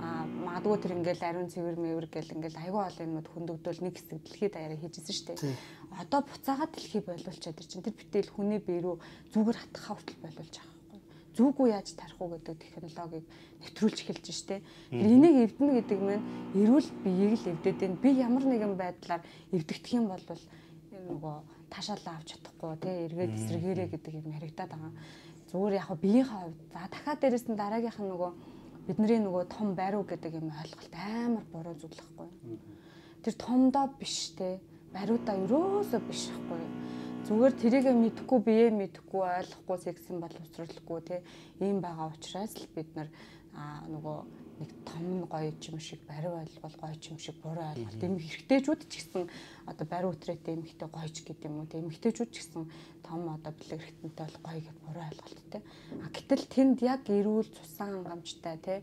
а магадгүй тэр ингээл ариун цэвэр мэвэр гэл ингээл аюу ол юмуд хөндөгдөөл нэг хэсэг дэлхийд даяараа хийжсэн шүү дээ. Одоо буцаагаад дэлхий болиулчаад ир чинь тэр битэл хүний бие рүү зүгээр хатгах хүртэл болиулж байгаа зүггүй яаж тарих уу гэдэг технологиг нэвтрүүлж эхэлж штэ. Тэр энийг эвдэнэ гэдэг нь эрүүл биеийг л эвдээд байна. Би ямар нэгэн байдлаар эвдэгдэх юм бол нөгөө таашаалаа авч чадахгүй тий эргээд эсрэгээрээ гэдэг юм харагдаад байгаа. Зүгээр яг биеийнхээ хувьд за дахиад дээрэс нь дараагийнх нь нөгөө бидний нөгөө том бариу гэдэг юм ойлголт амар буруу зүйлэхгүй. Тэр томдоо биш те бариудаа ерөөсөө биш байхгүй зүгээр тэрийгэ мэдхгүй бие мэдхгүй ойлгохгүй сексийн боловсруулахгүй те ийм байгаа учраас л бид нар нөгөө нэг том гоё юм шиг барив ойлгол гоё юм шиг буруу ойлголт юм хэрэгтэйчүүд ч гэсэн одоо барив үтрээтэй эмэгтэй гоёч гэдэг юм уу те эмэгтэйчүүд ч гэсэн том одоо бэлэг хэрэгтэнтэй бол гоё гэд буруу ойлголттэй а гэтэл тэнд яг эрүүл цусан хангамжтай те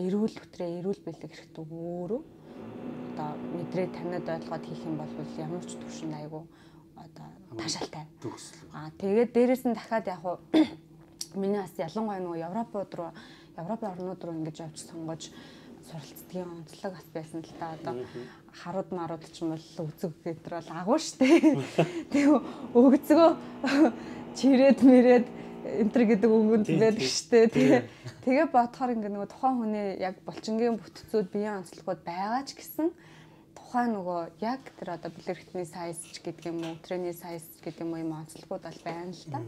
эрүүл үтрээ эрүүл бэлэг хэрэгт өөрөө одоо мэдрээ таниад ойлгоод хийх юм бол ямар ч төвшин айгу одоо таашаалтай а тэгээд дээрэс нь дахиад яг уу миний бас ялангуяа нөгөө Европод руу Европын орнууд руу ингэж явж сонгож суралцдгийн онцлог бас байсан л та одоо харууд марууд ч юм бол үзэг гэдэр бол агуу штэ. Тэгээ өгцгөө чирээд мэрэд энтер гэдэг үгэнд байдаг штэ. Тэгээ тэгээ бодохоор ингээ нөгөө тухайн хүний яг булчингийн бүтцүүд биеийн онцлогууд байгаа ч гэсэн тухайн нөгөө яг тэр одоо бэлэрхтний сайз ч гэдэг юм уу, тренийн сайз гэдэг юм уу юм онцлогуд бол байна л та.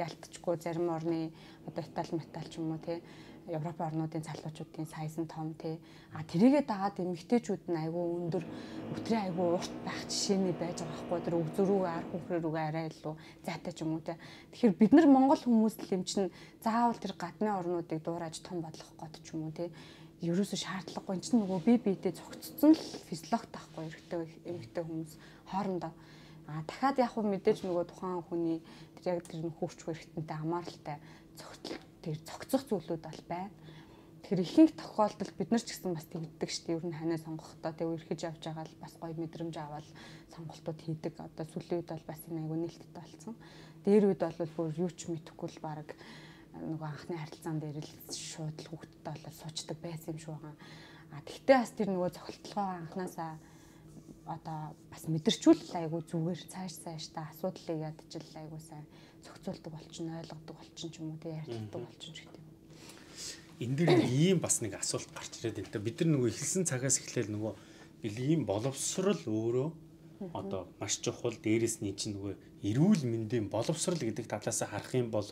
Ялтчгүй зарим орны одоо Итали метал ч юм уу тий Европ орнуудын залуучуудын сайз нь том тий. А тэрийгээ дагаад эмэгтэйчүүд нь айгүй өндөр өтрийн айгүй урт байх жишээний байж байгаа байхгүй тэр өгзөрүү ар хүүхрээр үгээ арай илүү зайтай ч юм уу тий. Тэгэхээр бид нар Монгол хүмүүс л юм чинь заавал тэр гадны орнуудыг дуурайж том болгох гээд ч юм уу тий ерөөсө шаардлагагүй энэ чинь нөгөө бие биедээ зохицсон л физиологи таахгүй эрэгтэй эмэгтэй хүмүүс хоорондоо а дахиад яг хөө мэдээж нөгөө тухайн хүний тэр яг тэр хөвч хэрэгтэнтэй хамааралтай зохицол тэр цогцох зүйлүүд бол байна. Тэгэхээр ихэнх тохиолдолд бид нар ч гэсэн бас тэгддэг шүү дээ. Ер нь ханаа сонгохдоо тэг үрхэж явж байгаа л бас гоё мэдрэмж аваад сонголтууд хийдэг. Одоо сүүлийн үед бол бас энэ айгүй нээлттэй болсон. Дээр үед бол бүр юу ч мэдэхгүй л баг нөгөө анхны харилцаан дээр л шууд л хүүхдтэй болоод суучдаг байсан юм шүү байгаа. А тэгтээ бас тэр нөгөө цогцолтолгоо анханасаа одоо бас мэдэрчүүл айгүй зүгээр цааш цааш та асуудлыг ядчил айгүй сайн зохицуулдаг болчин ойлгодог болчин ч юм уу тий ярилцдаг болчин ч гэдэг. Энд дээр ийм бас нэг асуулт гарч ирээд байна. Бид нар нөгөө эхэлсэн цагаас эхлээл нөгөө бэлгийн боловсрал өөрөө одоо маш чухал дээрэс нь чинь нөгөө эрүүл мэндийн боловсрал гэдэг талаас харах юм бол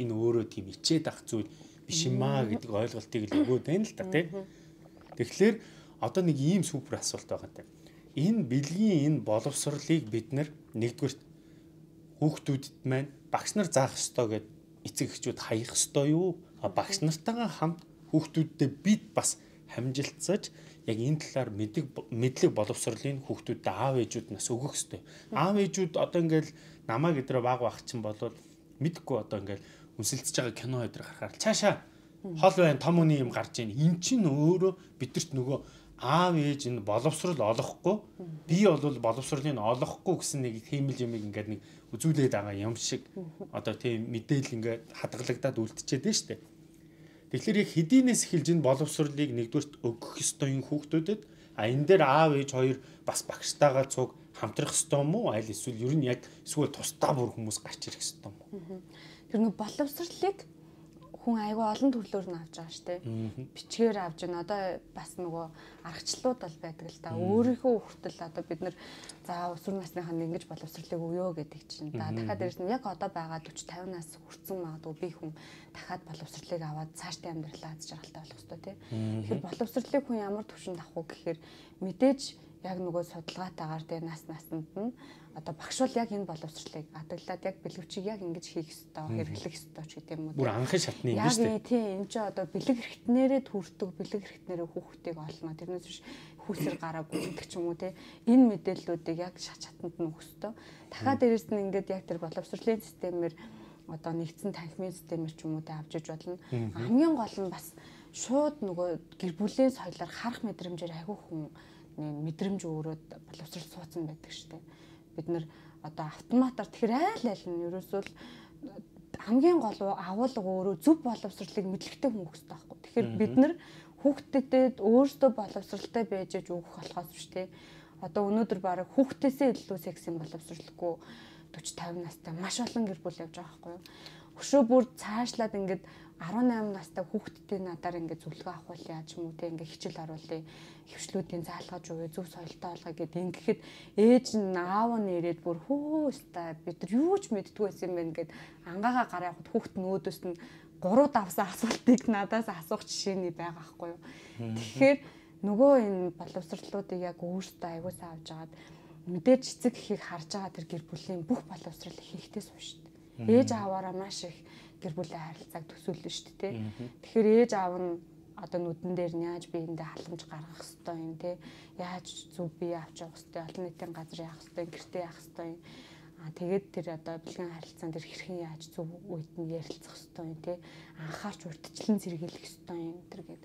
энэ өөрөө тийм ичээд ах зүйл биш юм аа гэдэг ойлголтыг л өгөөд байна л та тий. Тэгэхээр одоо нэг ийм супер асуулт байгаа юм. Энэ бэлгийн энэ боловсролыг бид нар нэгдүгээр хүүхдүүдэд маань багш нар заах ёстой гэд эцэг эхчүүд хаях ёстой юу? А багш нартайгаа хамт хүүхдүүддээ бид бас хамжилтсаж яг энэ талаар мэдлэг мэдлэг боловсролын хүүхдүүдэд аав ээжүүд нас өгөх ёстой. Аав ээжүүд одоо ингээл намайг өдрөө баг баг чинь болвол мэдхгүй одоо ингээл үнсэлцэж байгаа кино өдр гарахаар цаашаа хол байн том үний юм гарч ийн. Эн чинь өөрөө бидэрт нөгөө аав ээж нь боловсрол олохгүй би бол боловсролыг олохгүй гэсэн нэг хиймэл юмыг ингээд нэг үзүүлээд байгаа юм шиг одоо тийм мэдээлэл ингээд хадгалагдаад үлдчихэд байна шүү дээ. Тэгэхээр яг хэдийнээс эхэлж энэ боловсролыг нэгдүгürt өгөх ёстой юм хүүхдүүдэд а энэ дээр аав ээж хоёр бас багштайгаа цуг хамтрах ёстой юм уу? Аль эсвэл ер нь яг эсвэл тусдаа бүр хүмүүс гарч ирэх ёстой юм уу? Тэр нэг боловсролыг хүн айгүй олон төрлөөр нь авч байгаа штэ. Бичгээр авч байна. Одоо бас нөгөө аргачлалууд бол байдаг л да. Өөрийнхөө хүртэл одоо бид нар за өсвөр насныхаа ингэж боловсролыг өгөө гэдэг чинь. Да дахиад дээрс нь яг одоо байгаа 40 50 нас хүрсэн магадгүй би хүн дахиад боловсролыг аваад цаашдын амьдралаа аз жаргалтай болох хэрэгтэй тий. Тэгэхээр боловсролыг хүн ямар төвшөнд авах вэ гэхээр мэдээж яг нөгөө судалгаатаагаар тий нас насанд нь одоо багш бол яг энэ боловсролыг адаглаад яг бэлгэвчийг яг ингэж хийх ёстой, хэрэглэх ёстой ч гэдэг юм уу. Бүр анхын шатны юм шүү дээ. Яг тийм энэ чинь одоо бэлэг хэрэгтнэрээ төрдөг, бэлэг хэрэгтнэрээ хүүхдийг олно. Тэрнээс биш хүүсэр гараагүй гэдэг ч юм уу те. Энэ мэдээллүүдийг яг шат чатанд нь ёстой. Дахиад дээрэс нь ингээд яг тэр боловсролын системээр одоо нэгдсэн танхимын системээр ч юм уу те авч иж болно. Хамгийн гол нь бас шууд нөгөө гэр бүлийн соёлоор харах мэдрэмжээр айгүй хүн мэдрэмж өөрөөд боловсрол суудсан байдаг шүү дээ бид нар одоо автоматар тэгэхээр айл айл нь ерөөсөө хамгийн гол агуулга өөрөө зөв боловсролыг мэдлэгтэй хүн хэрэгтэй байхгүй. Тэгэхээр бид нар хүүхдэдэд өөрсдөө боловсралтай байж аж өгөх болохоос биш те. Одоо өнөөдөр баг хүүхдээсээ илүү сексэн боловсралгүй 40 50 настай маш олон гэр бүл явж байгаа байхгүй юу. Өшөө бүр цаашлаад ингээд 18 настай хүүхдтэй надаар ингээд зөвлөгөө авах уу яаж юм уу те ингээд хичээл оруулъя. Хөвчлүүдийн заалгаж өгөө зөв соёлтой болгоё гэд ингээд ээж нь аав нь ирээд бүр хөөстэй бид нар юу ч мэддгүй байсан юм байна гэд ангаагаа гараа явахад хүүхд нөөдөөс нь гурав давсан асуултыг надаас асуух жишээний байгаа байхгүй юу. Тэгэхээр нөгөө энэ боловсрлуудыг яг өөртөө аягуулсан авч агаад мэдээж эцэг ихийг харж байгаа тэр гэр бүлийн бүх боловсрал ихэнхдээ сууш шүү дээ ээж ааваараа маш их гэр бүлийн харилцааг төсөөлнө шүү дээ. Тэгэхээр ээж аав нь одоо нүдэн дээр нь яаж биендээ халамж гаргах хэвтэй юм те яаж зөв бие авч явах хэвтэй олон нийтийн газар яах хэвтэй гэртээ яах хэвтэй а тэгээд тэр одоо бэлгэн харилцаан дээр хэрхэн яаж зөв үед нь ярилцах хэвтэй юм те анхаарч урдчлан зэрэгэлэх хэвтэй юм тэр гээд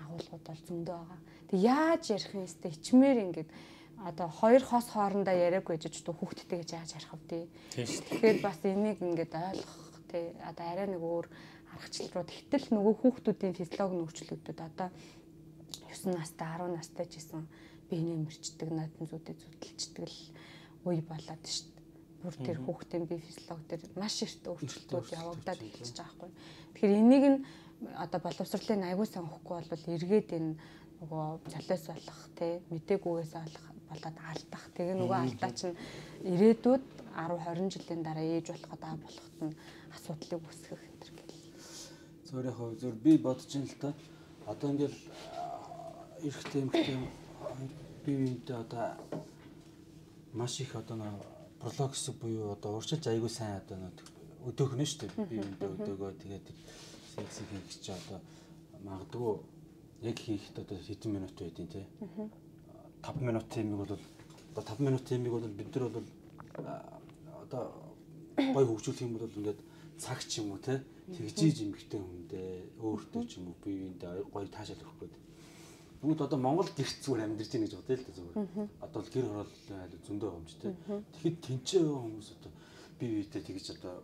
агуулгууд бол зөндөө байгаа. Тэг яаж ярих юм хэвтэй ичмээр ингээд одоо хоёр хос хоорондоо яриаггүй гэж одоо хүүхдтэй гэж яаж ярих вэ? Тэгэхээр бас энийг ингээд ойлгох тий одоо арай нэг өөр аргачлал руу тэгтэл нөгөө хүүхдүүдийн физиологи нөрчлөгдөд одоо 9 настай 10 настай ч гэсэн биенээ мөрчдөг нотон зүудэ зүтэлчдэг л үе болоод шүү дээ. Бүр тэр хүүхдийн бие физиологи дээр маш их өөрчлөлтүүд явагдаад эхэлж байгаа байхгүй. Тэгэхээр энийг нь одоо боловсролын аягүй сонгохгүй бол эргээд энэ нөгөө золиос болох тий мдэггүйгээс олох болоод алдах. Тэгээ нөгөө алдаа чинь ирээдүйд 10 20 жилийн дараа ээж болох даа болоход нь асуудлыг үүсгэх энэ төр гэл. Зөөр яг зөв би бодож ин л та одоо ингээл эрэгтэй эмэгтэй бие биентэй одоо маш их одоо нэг прологс буюу одоо уршилж айгүй сайн одоо нэг өдөөхнө шүү дээ бие биентэй өдөөгөө тэгээд секс хийх гэж одоо магадгүй яг хийхэд одоо хэдэн минут байдیں۔ те 5 минут таймыг бол одоо 5 минут таймыг бол бид нар бол одоо гой хөгжүүлэх юм бол ингээд цаг ч юм уу те тэгжиж эмгтэй хүндээ өөртөө ч юм уу биеиндээ гоё таашаал өгөх гээд. Бүгд одоо Монголд ирэх зүгээр амьдарч байна гэж бодъё л да зүгээр. Одоо л гэр хорооллын айл зөндөө юмж те. Тэгэхэд тэнцээ хүмүүс одоо бие биетэй тэгж одоо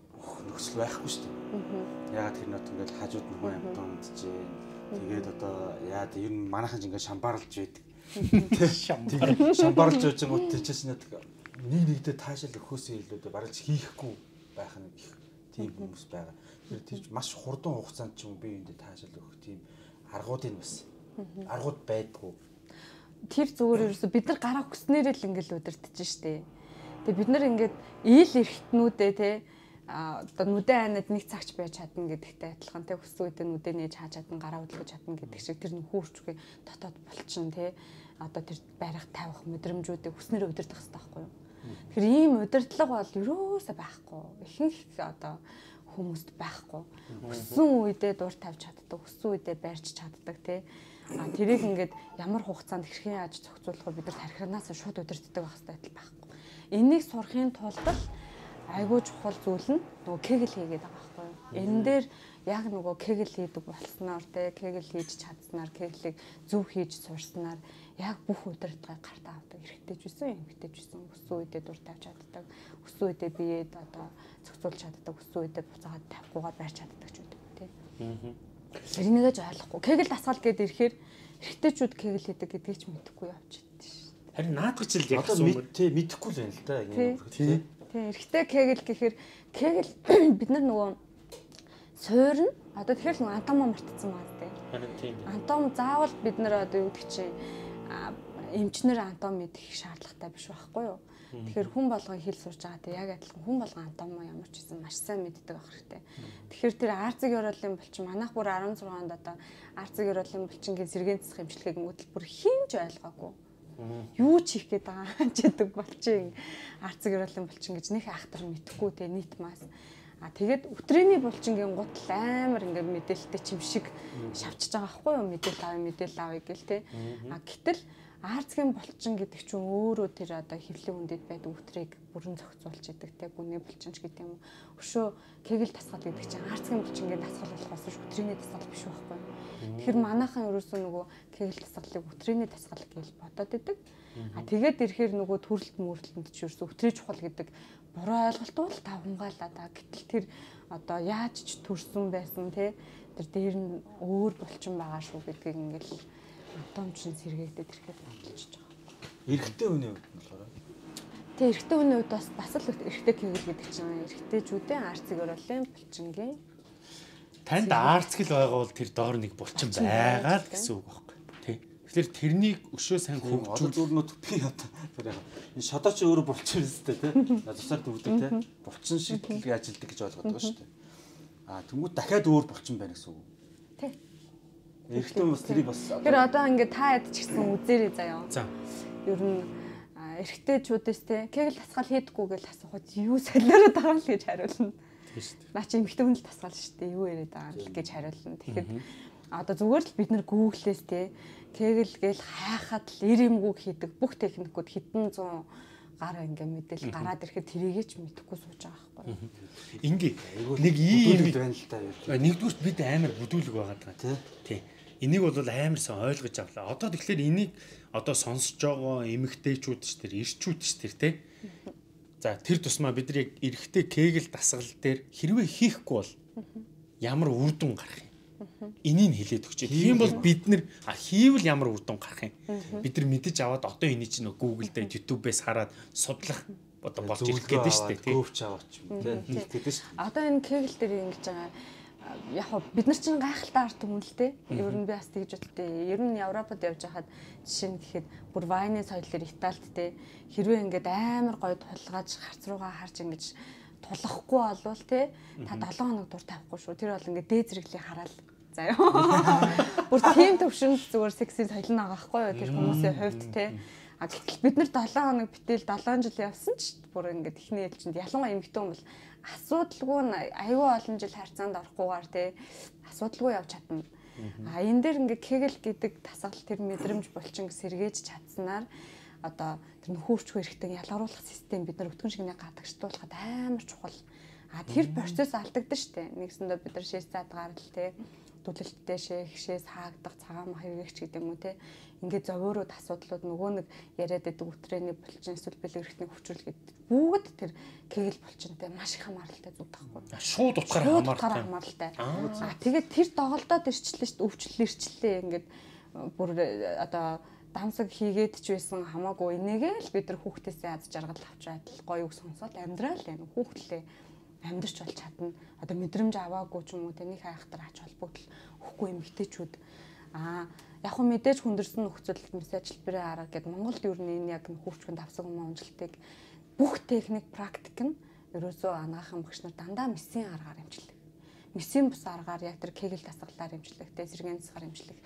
нөхцөл байхгүй шүү дээ. Яагаад тэр нот ингээд хажууд нөгөө амтан унтжээ. Тэгээд одоо яад ер нь манайхан ингээд шамбарлж байдаг. Шамбарлж байж байгаа гот тийчээс нэг нэг нэгдээ таашаал өгөхөөсөө илүү бараг хийхгүй байх нь их тийм хүмүүс байгаа. Тэр тийч маш хурдан хугацаанд ч юм би энд таашаал өгөх тийм аргуудын бас аргууд байдгүй. Тэр зүгээр ерөөсө бид нар гараа хүснээрээ л ингээл удирдах штеп. Тэгээ бид нар ингээд ийл эрхтнүүдээ те одоо нүдэн айнад нэг цагч байж чадна гэдэгтэй адилхан те хүссэн үедээ нүдэн нээж хааж чадна гараа хөдлөж чадна гэдэг шиг тэр нөхөрчгүй дотоод болчин те одоо тэр барих тавих мэдрэмжүүдийг хүснээр удирдах хэрэгтэй байхгүй юу Тэгэхээр ийм удирдлага бол ерөөсөө байхгүй. Ихэнх одоо хүмүүст байхгүй. Хүссэн үедээ дур тавьж чаддаг, хүссэн үедээ барьж чаддаг тий. А тэрийг ингээд ямар хугацаанд хэрхэн яаж зохицуулах вэ бид нар тархинаас шууд удирддаг байх хэрэгтэй байхгүй. Энийг сурахын тулд л айгүй чухал зүйл нь нөгөө кегл хийгээд байгаа байхгүй юу. Энэ дээр яг нөгөө кегл хийдэг болсноор те кегл хийж чадсанаар кеглийг зөв хийж сурснаар яг бүх удирдлагыг гарт авдаг эргэжтэй байсан эмгтэй байсан өссөн үедээ дур тавьж чаддаг өссөн үедээ биед одоо зохицуулж чаддаг өссөн үедээ буцаагаад тавихгүйгээр барьж чаддаг ч гэдэг тийм. Тэрнийгээ ч ойлгохгүй. Кегл дасгал гээд ирэхээр эргэжтэйчүүд кегл хийдэг гэдгийг ч мэдэхгүй явчихдаг шүү дээ. Харин наадах ч л яг юм тий мэдэхгүй л байна л да юм тий. Тий эргэжтэй кегл гэхээр кегл бид нар нөгөө суурь нь одоо тэгэхээр нөгөө антомоо мартцсан байна тий. Харин тийм. Антом заавал бид нар одоо юу гэдэг чинь эмчнэр антом мэдэх шаардлагатай биш байхгүй юу? Тэгэхээр хүн болгон хэл сурж байгаа те яг адилхан хүн болгон антом ямар ч гэсэн маш сайн мэддэг ах хэрэгтэй. Тэгэхээр тэр арцэг ёроолын булчин манайх бүр 16-нд одоо арцэг ёроолын булчингийн сэргээн засах эмчилгээг мөдөл бүр хинж ойлгоогүй. Юу ч хийх гээд байгаа ч гэдэг булчин арцэг ёроолын булчин гэж нэг ахтар мэдхгүй те нийт мас. А тэгээд өтрээний булчингийн гутал амар ингээд мэдээлэлтэй чимшиг шавчж байгаа байхгүй юу мэдээлэл авъя мэдээлэл авъя гэл те. А гэтэл Арцгийн булчин гэдэг чинь өөрөө тэр одоо хөвлийн үндэд байдаг үтрийг бүрэн зохицуулж идэг те гүний булчинч гэдэг юм. Өшөө кегэл тасгал гэдэг чинь арцгийн булчингийн тасгал болохоос ш өтрийний тасгал биш байхгүй. Тэгэхээр манайхан ерөөсөө нөгөө кегэл тасгалыг өтрийний тасгал гэж бодоод идэг. А тэгээд ирэхээр нөгөө төрөлт мөрлөлтөнд ч ерөөсөө өтрий чухал гэдэг буруу ойлголт бол тавхангаалаа да. Гэтэл тэр одоо яаж ч төрсөн байсан те тэр дээр нь өөр булчин байгаа шүү гэдгийг ингээл Антомчин сэргээдээд ирэхэд бодож байгаа. Эрэгтэй хүний хувьд болохоор Тэгээ эрэгтэй хүний хувьд бас бас л эрэгтэй кегл гэдэг чинь эрэгтэйчүүдийн арцыг оруулын булчингийн танд арцгэл байгаа бол тэр доор нэг булчин байгаа л гэсэн үг тий. Тэгэхээр тэрнийг өшөө сайн хөгжүүл зүрнүүд би одоо тэр яг энэ шодооч өөрөө булчин өстэй тий. Засаар дүүдэг тий. Булчин шиг л ажилдаг гэж ойлгоод байгаа шүү дээ. Аа тэнгууд дахиад өөр булчин байна гэсэн үг. Тий. Эрэгтэй хүмүүс тэрийг бас Тэр одоо ингээд та ядч гэсэн үзээрэй заяа. За. Ер нь эрэгтэйчүүдээс те кегл тасгал хийдэггүй гэж асуухад юу солиороод байгаа л гэж хариулна. Тийм шүү дээ. Наа чи эмэгтэй хүн л тасгал шүү дээ. Юу яриад байгаа л гэж хариулна. Тэгэхэд Одоо зүгээр л бид нэр гуглээс те кегл гээл хайхад л ир юмгүй хийдэг бүх техникүүд хэдэн зуун гар ингээ мэдээлэл гараад ирэхэд тэрийгээ ч мэдэхгүй сууж байгаа байхгүй. Ингээ нэг ийм байна л та. Нэгдүгürt бид амар бүдүүлэг байгаад байгаа. Тий. Энийг бол амар сан ойлгож авлаа. Одоо тэгэхээр энийг одоо сонсож байгаа эмэгтэйчүүд ч тэр ирчүүд ч тэр тий. За тэр тусмаа бид нар яг эрэхтэй кегл дасгал дээр хэрвээ хийхгүй бол ямар үр дүн гарах юм? Энийг хэлээд өгч. Тийм бол бид нэр хийвэл ямар үр дүн гарах юм? Бид нар мэдэж аваад одоо энийг чинь Google дээр YouTube-ээс хараад судлах одоо болж ирэх гэдэг шүү дээ тийм. Гөвч аваач юм тийм. Гэдэг шүү. Одоо энэ Kegel дээр ингэж байгаа яг бид нар чинь гайхалтай арт юм л те. Ер нь би бас тэгж боддээ. Ер нь Европод явж хахад жишээ нь тэгэхэд бүр вайны соёлоор Италид те хэрвээ ингээд амар гоё тулгааж харц руугаа харж ингэж тулахгүй болвол те та 7 хоног дур тавихгүй шүү. Тэр бол ингээд дээд зэрэглийг хараад заяа. Бүр тийм төвшөнд зүгээр сексийн соёл нь байгаа байхгүй юу тэр хүмүүсийн хувьд те. А гэтэл бид нар 7 хоног битэл 7 жил явсан ч бүр ингээд ихний ээлжинд ялангуяа эмэгтэй бол асуудалгүй аюу олон жил харьцаанд орохгүйгээр те асуудалгүй явж чадна. А энэ дээр ингээд кегел гэдэг тасгал тэр мэдрэмж булчин сэргээж чадсанаар одоо тэр нөхөрчгүй эрэхтэн ялгаруулах систем бид нар өтгөн шигнээ гадагшлуулахад амар чухал. А тэр процесс алдагдсан шүү дээ. Нэгсэндээ бид нар шээс зад гарал те түлэлттэй шээхшээс хаагдах цагаан хэрэгч гэдэг юм уу те ингээд зовоорууд асуудлууд нөгөө нэг яриад байдаг үтрэний булчин эсвэл бэлгэрхтний хүчрүүлгээд бүгд тэр кегэл булчинтай маш их хамааралтай зүг тахгүй. Шууд утгаараа хамааралтай. Аа тэгээд тэр доголдоод ирчлээ шүү өвчлөл ирчлээ ингээд бүр одоо дамсаг хийгээд ч байсан хамаагүй энийгээ л бид нар хүүхдээсээ аз жаргал авчаад гоё үг сонсоод амьдрал юм хүүхдлээ амьдрч бол чадна. Одоо мэдрэмж аваагүй ч юм уу тэнийг хайхтар ач холбогдол өгөхгүй эмгтээчүүд аа яг хөө мэдээж хүндэрсэн нөхцөл мессеж хэлбэрээ арга гэдэг Монголд юу нэг яг хүүхчгэнд авсан юм амжилтыг бүх техник практик нь ерөөсөө анаахан багш нар дандаа мессийн аргаар имжлэг. Мессийн бус аргаар яг тэр кегел дасгалаар имжлэгтэй сэргийн засгаар имжлэг.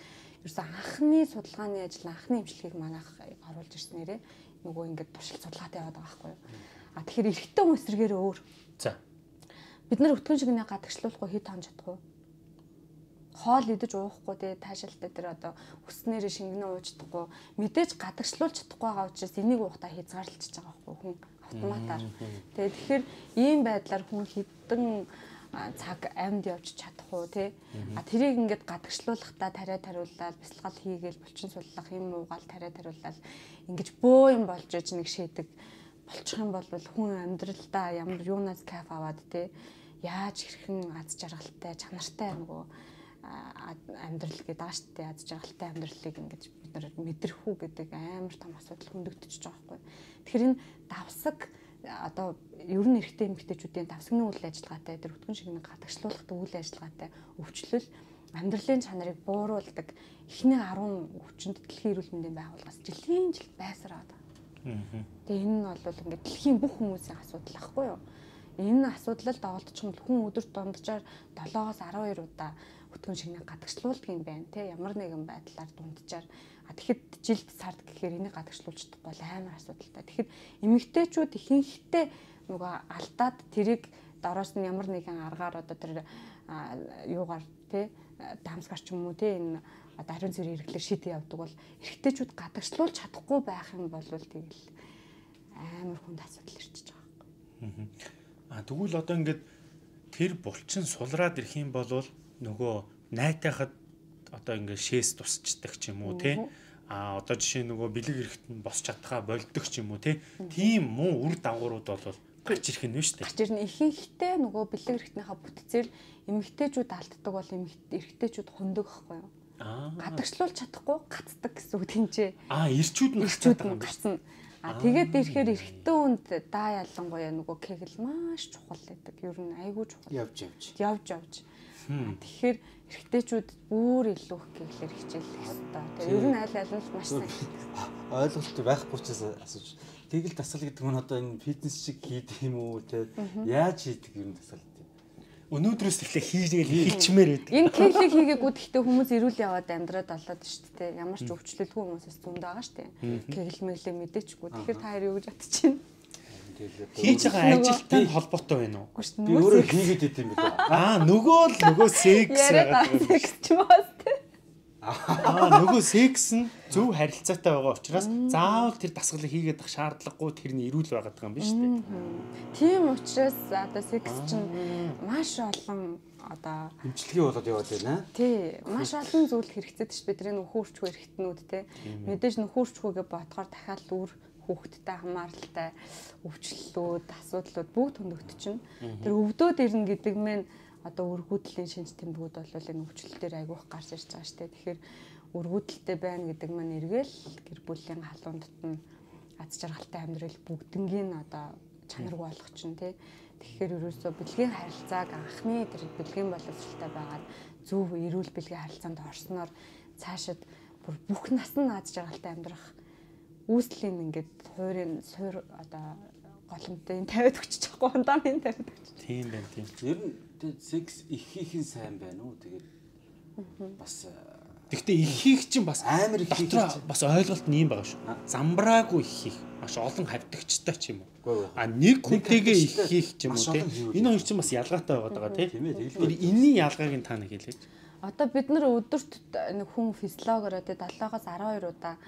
Ерөөсөө анхны судалгааны ажил анхны имжлэгийг манайх оруулж ирснээрээ нөгөө ингээд туршилт судалгаатай яваад байгаа байхгүй юу. А тэгэхээр эрэгтэй хүн эсрэгээр өөр. За бид нар өтгөн шигнээ гадагшлуулахгүй хэд хонж чадах вэ? хоол идэж уухгүй тий таашаалтай тэр одоо өснээр шингэнэ ууж чадахгүй мэдээж гадагшлуулж чадахгүй байгаа учраас энийг уухтаа хязгаарлалчихж байгаа байхгүй хүн автоматар. Тэгээ тэгэхээр ийм байдлаар хүн хідэн цаг амьд явж чадах уу тий а тэрийг ингээд гадагшлуулахдаа тариа тариулаад бясалгал хийгээл булчин суллах юм уугаал тариа тариулаад ингэж бөө юм болж иж нэг шийдэг болчих юм бол хүн амьдралдаа ямар юунаас кайф аваад тий яаж хэрхэн аз жаргалтай чанартай нөгөө амьдрал гэдэг шүү дээ. Аз жаргалтай амьдралыг ингэж бид нар мэдрэх үү гэдэг амар том асуудал хөндөгдөж байгаа байхгүй. Тэгэхээр энэ давсаг одоо ер нь эрэгтэй эмэгтэйчүүдийн давсагны үйл ажиллагаатай тэр өтгөн шиг нэг гадагшлуулах үйл ажиллагаатай өвчлөл амьдралын чанарыг бууруулдаг эхний 10 хүчинд дэлхийн эрүүл мэндийн байгууллагаас жилийн жил байсараад байгаа. Тэгээ энэ нь бол ингээд дэлхийн бүх хүмүүсийн асуудал ахгүй юу? Энэ асуудлал даваалдчих юм бол хүн өдөрт дунджаар 7-оос 12 удаа өтгөн шигнээ гадагшлуулдаг юм байна те ямар нэгэн байдлаар дунджаар тэгэхэд жилд сард гэхээр энийг гадагшлуулж бол амар асуудалтай. Тэгэхэд эмэгтэйчүүд ихэнхдээ нөгөө алдаад тэрийг дороос нь ямар нэгэн аргаар одоо тэр юугаар те дамсгарч юм уу те энэ одоо ариун цэврийн хэрэглэр шийдэ явдаг бол эрэгтэйчүүд гадагшлуулж чадахгүй байх юм бол тэгэл амар хүнд асуудал ирчихэж байгаа юм. А тэгвэл одоо ингээд тэр булчин сулраад ирэх юм бол нөгөө найтайхад одоо ингээд шээс тусчдаг ч юм уу тий а одоо жишээ нөгөө бэлэг эрэхт нь босч чадхаа болдог ч юм уу тий тийм муу үр дагаврууд бол гарч ирэх нь шүү дээ. Гарч ирнэ ихэнхдээ нөгөө бэлэг эрэхтнийхаа бүтцээр эмэгтэйчүүд алддаг бол эмэгтэйчүүд хундаг байхгүй юу? гадагшлуулж чадахгүй гацдаг гэсэн үг тэнцээ. Аа, ирчүүд нь ирчүүд нь гарсан. А тэгээд ирэхээр эрэгтэй хүнд даа ялангуяа нөгөө кегл маш чухал байдаг. Ер нь айгүй чухал. Явж явж. Явж явж. Тэгэхээр эрэгтэйчүүд бүр илүү их кеглэр хичээлэх хэрэгтэй. Тэгээд ер нь аль аль нь маш сайн. Ойлголт байхгүй ч асууж. Кегл дасгал гэдэг нь одоо энэ фитнес шиг хийдэг юм уу те? Яаж хийдэг ер нь дасгал? өнөөдрөөс эхлээ хийгээл хэлчмээр байдаг. Энэ кейлийг хийгээгүй гэхдээ хүмүүс ирүүл яваад амьдраад болоод шүү дээ. Ямар ч өвчлөлгүй хүмүүсээс зүүнд байгаа шүү дээ. Кейл мэглээ мэдээчгүй. Тэгэхээр та хоёр юу гэж бодож байна? Хийж байгаа ажилтай холбоотой байна уу? Шүү би өөрөө хийгээд идэв юм билээ. Аа нөгөө л нөгөө секс секс ч юм уу те. Аа нөгөө секс нь зөв харилцаатай байгаа учраас заавал тэр дасгалыг хийгээд ах шаардлагагүй тэр нь эрүүл байгаад байгаа юм биш үү? Тийм учраас одоо секс чинь маш олон одоо Хэмжлэгийн болоод яваад байна. тий маш олон зүйл хэрэгцээд ш бидний нөхөрчгүй эргэтнүүд те. Мэдээж нөхөрчгүйгээ бодохоор дахиад үр хүүхэдтэй хамааралтай өвчлөлүүд, асуудлууд бүгд хөндөгдчихнэ. Тэр өвдөөд ирнэ гэдэг мэн одоо өргүүдлийн шинж тэмдгүүд бол энэ өвчлөлтөөр айгүйх гарч ирж байгаа штэ. Тэгэхээр өргүүдэлтэй байна гэдэг маань эргээл гэр бүлийн халуундт нь аз жаргалтай амьдрал бүгднгийн одоо чанаргүй болгочихно тий. Тэгэхээр ерөөсөө бэлгийн харилцааг анхны тэр бэлгийн боловсралтай байгаад зөв эрүүл бэлгийн харилцаанд орсноор цаашид бүр бүх насны аз жаргалтай амьдрах үүслийн ингээд хуурийн суур одоо голомтын тавиад өгчих жоохгүй ундамын тавиад өгчих. Тийм байна тийм. Ер нь секс их хийхэн сайн байна уу? Тэгээд бас Гэхдээ их хийх чинь бас Амар их дотроо бас ойлголт нь юм байгаа шүү. Замбраагүй их хийх маш олон хавдагчтай ч юм уу. А нэг хүнтэйгээ их хийх ч юм уу тий. хийвэл Энэ хоёр чинь бас ялгаатай байгаа даа тий. тийм ээ тэгэл Тэр энэний ялгааг нь та нэг хэлээч. Одоо бид нар өдөрт нэг хүн физиологоор тэ 7-оос 12 удаа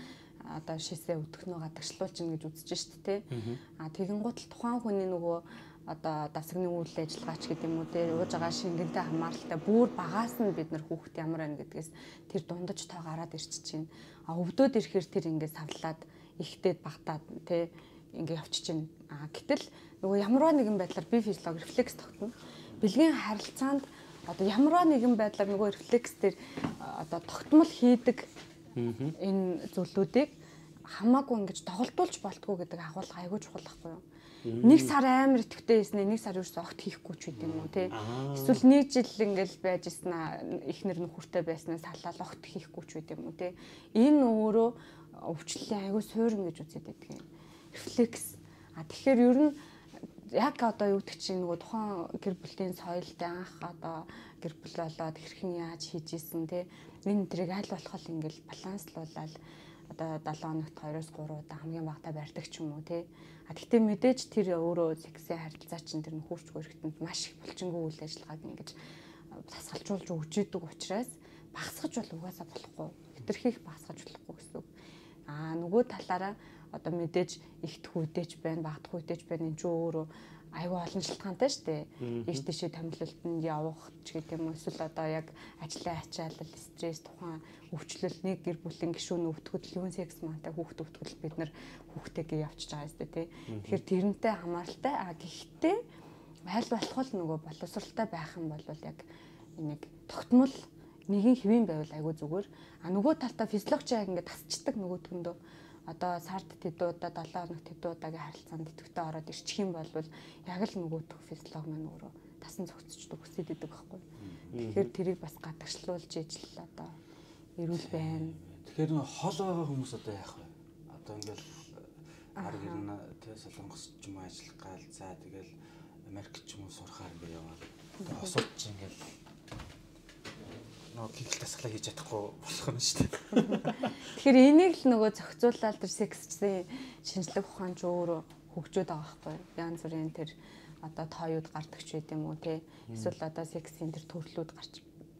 одоо шисээ өдөхнөө гадагшлуулж ин гэж үзэж штт те. А тэгэн гутал тухайн хүний нөгөө одоо дасгны үйл ажиллагаач гэдэг юм уу те ууж байгаа шингэнтэй хамааралтай бүр багаас нь бид нар хүүхэд ямар байна гэдгээс тэр дундаж тоо гараад ирчих чинь. А өвдөөд ирэхээр тэр ингээд савлаад ихтэй багтаад те ингээд явчих чинь. А гэтэл нөгөө ямарваа нэгэн байдлаар би физиолог рефлекс тогтно. Бэлгийн харилцаанд одоо ямарваа нэгэн байдлаар нөгөө рефлекс дээр одоо тогтмол хийдэг энэ зүйлүүдийг хамаагүй ингэж тоглолтуулж болтгоо гэдэг агуулга айгүй чухал байхгүй юу? Нэг сар амар итгэвтэй байснаа нэг сар ерөөсөө огт хийхгүй ч үгүй юм уу те. Эсвэл нэг жил ингээл байж яснаа ихнэр нөхөртэй байснаа салаад огт хийхгүй ч үгүй юм уу те. Энэ өөрөө өвчлөлийн айгүй суурин гэж үзээд байдаг юм. Рефлекс. А тэгэхээр ер нь яг одоо юу гэдэг чинь нөгөө тухайн гэр бүлийн соёлтой анх одоо гэр бүл болоод хэрхэн яаж хийж исэн те энэ тэрийг аль болох ингээл баланслуулаад одоо 7 хоногт 2-оос 3 удаа хамгийн багтаа барьдаг ч юм уу те а тэгтээ мэдээж тэр өөрөө сексийн харилцаа чинь тэр нөхөрч хөрөгтөнд маш их булчингүй үйл ажиллагааг ингэж тасгалжуулж өгч идэг учраас багсгаж бол угаасаа болохгүй хэтэрхийх багсгаж болохгүй гэсэн үг. А нөгөө талаараа одоо мэдээж ихт хүйдэж байна багт хүйдэж байна энэ ч өөрөө айгүй олон шалтгаантай шүү дээ. Ийш тийшээ томилолтод явах ч гэдэг юм эсвэл одоо яг ажлын ачаалал, стресс, тухайн өвчлөл нэг гэр бүлийн гишүүн өвтгөл, юун секс мантай хүүхд өвтгөл бид нар хүүхдтэйгээ явчихж байгаа юм дээ. Тэгэхээр тэрнтэй хамааралтай а гэхдээ аль болох л нөгөө боловсралтай байх юм бол яг нэг тогтмол нэгin хэвэн байвал айгүй зүгээр. А нөгөө талтаа физиологч яг ингээд тасчдаг нөгөөдгөндөө одоо сард тэдүү удаа 7 хоног тэдүү удаагийн харилцаанд идэвхтэй ороод ирчих юм бол яг л нөгөөдөх физиолог маань өөрөө тасан зогцочдөг хүсэж идэг байхгүй. Тэгэхээр тэрийг бас гадагшлуулж ижил одоо эрүүл байна. Тэгэхээр нөө хол байгаа хүмүүс одоо яах вэ? Одоо ингээл ар гэрнэ тэ солонгос ч юм уу ажиллах гал за тэгэл Америк ч юм уу сурахаар ингээ яваад одоо хосууд ч ингээл нөө кикл тасглаа хийж чадахгүй болох юм шүү дээ. Тэгэхээр энийг л нөгөө зохицуулаад тэр сексийн шинжлэх ухаан ч өөрөө хөгжөөд байгаа байхгүй. Янз бүрийн тэр одоо тооюуд гардаг ч гэдэм үү те. Эсвэл одоо сексийн тэр төрлүүд гарч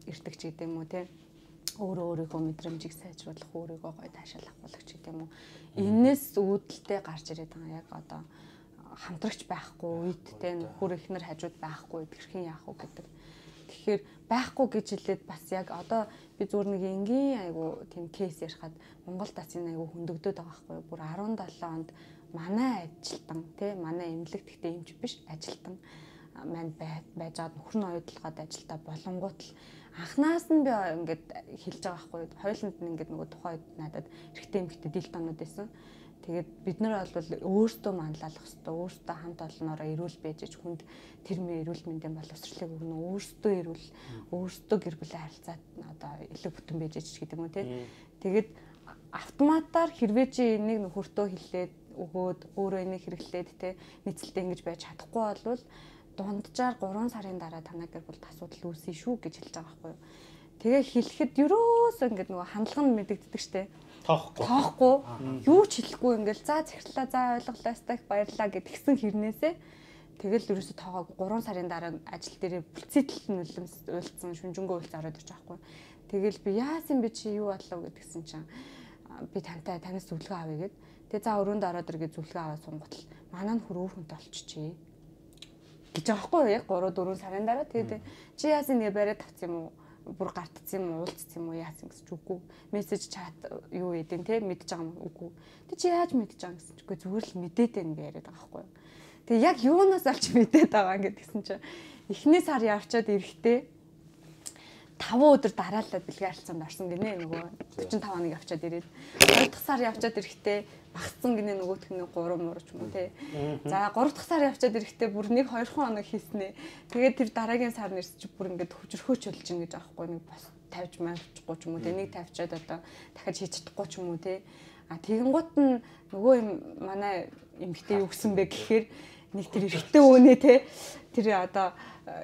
ирдэг ч гэдэм үү те. Өөрөө өөрийгөө мэдрэмжийг сайжруулах, өөрийгөө гоё таашаалах болох ч гэдэм үү. Энээс үүдэлтэй гарч ирээд байгаа яг одоо хамтрагч байхгүй үед те нөхөр ихнэр хажууд байхгүй тэрхэн яах вэ гэдэг. Тэгэхээр байхгүй гэж хэлээд бас яг одоо би зүгээр нэг энгийн айгу тийм кейс ярихад Монгол тацын айгу хөндөгдөд байгаа байхгүй. Бүр 17 онд манай ажилтан тий манай эмнэлэг гэхдээ эмч биш ажилтан маань байж байгаа нөхөр нь оюутлагад ажилдаа болонгууд л анхнаас нь би ингээд хэлж байгаа байхгүй. Хойлонд нь ингээд нөгөө тухайд надад эрэгтэй эмэгтэй дилтонууд байсан. Тэгээд бид нар бол өөртөө манлайлах хэрэгтэй, өөртөө хамт олноороо эрүүл ич хүнд тэр мэ эрүүл мэндийн боловсролыг өгнө, өөртөө эрүүл, өөртөө гэр бүлийн харилцаат одоо элэг бүтэн байж ич гэдэг юм тий. Тэгээд автоматар хэрвээ чи энийг нөхөртөө хэлээд өгөөд өөрөө энийг хэрэглээд тий нийцэлтэй ингэж байж чадахгүй болвол дунджаар 3 сарын дараа танаа гэр бүлд асуудал үүсэе шүү гэж хэлж байгаа байхгүй юу. Тэгээ хэлэхэд ерөөсөө ингээд нөгөө хандлага нь мэдэгддэг штэ. Тоохгүй. Тоохгүй. Юу ч хэлэхгүй ингээл за захирлаа за ойлголоо стак баярлаа гэдгсэн хэрнээсээ тэгэл ерөөсө тоогоог 3 сарын дараа ажил дээрээ бүлцэтэл нь үлэмс уйлцсан шүнжэнгөө уйлц ороод ирж байгаа хгүй. Тэгэл би яасан би чи юу болов гэдгсэн чинь би тантай танаас зөвлөгөө авъя гэд. Тэгээ за өрөөнд ороод ир гэж зөвлөгөө аваад сунгатал манай нь хөр өөрхөнтэй олчихъя гэж байгаа хгүй яг 3 4 сарын дараа тэгээд чи яасан нэг бариад тавц юм уу бүр гартцсан юм уу уулзсан юм уу яасан гэж үгүй. Мессеж чат юу эдэн те мэдж байгаа юм үгүй. Тэг чи яаж мэдж байгаа гэсэн чигүй зүгээр л мэдээд байна гэж яриад байгаа хгүй тэг яг юунаас олж мэдээд байгаа гэдгсэн чинь эхний сар явчаад эрэхтэй 5 өдөр дараалал бэлгээ харилцаанд орсон гинэ нөгөө 45 хоног явчаад ирээд 2 дахь сар явчаад ирэхдээ багцсан гинэ нөгөөх нь 3 муур ч юм уу те. За 3 дахь сар явчаад ирэхдээ бүр 1 2 хоног хийснэ. Тэгээд тэр дараагийн сар нэрс чи бүр ингээд хөжөрхөөч болж ин гэж аахгүй нэг бас тавьж мавчихгүй ч юм уу те. Нэг тавьчаад одоо дахиад хийж чадахгүй ч юм уу те. А тэгэнгუут нь нөгөө юм манай эмгтээ юу гэсэн бэ гэхээр нэг тэр эрэгтэй өөнэ те тэр одоо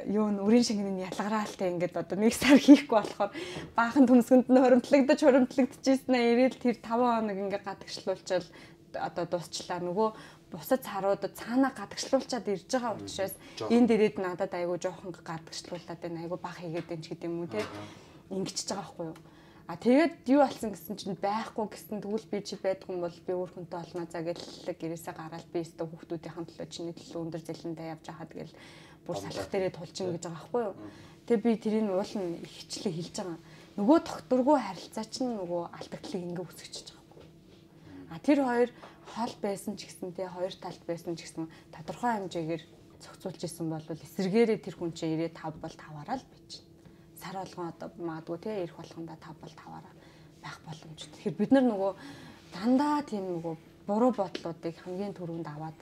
юу н үрийн шингэний ялгараалтай ингээд одоо нэг сар хийхгүй болохоор баахан төмсгөнд нь хоримтлагдаж хоримтлагдчихсэн аа ирээл тэр 5 хоног ингээд гадагшлуулчаал одоо дуусчлаа. Нөгөө бусад царуудад цаанаа гадагшлуулчаад ирж байгаа учраас энэ дээрэд надад айгүй жоохон гадагшлуулаад байна. Айгүй баг хийгээд байна ч гэдэг юм уу те. Ингэчихэж байгаа байхгүй юу? А тэгээд юу болсон гэсэн чинь байхгүй гэсэн тэгвэл би чи байдгүй бол би өөр хүнтэй олно. За гэж гэрээсээ гараад би өстө хүүхдүүдийн төлөө чиний төлөө өндөр зэлэндээ явж хаад тэгэл бүр салах дээрээ тулчин гэж байгаа байхгүй юу. Тэгээ би тэрийг уулна ихчлээ хэлж байгаа. Нөгөө докторгүй харилцаа чинь нөгөө алдагдлыг ингээ үсгэж байгаа. А тэр хоёр хол байсан ч гэсэн те хоёр талд байсан ч гэсэн тодорхой хэмжээгээр зохицуулж исэн бол эсэргээрээ тэр хүн чинь ирээ 5 бол 5-аараа л бич. Сар болгон одоо магадгүй те ирэх болгонда 5 бол 5-аараа байх боломжтой. Тэгэхээр бид нар нөгөө дандаа тийм нөгөө буруу бодлуудыг хамгийн түрүүнд аваад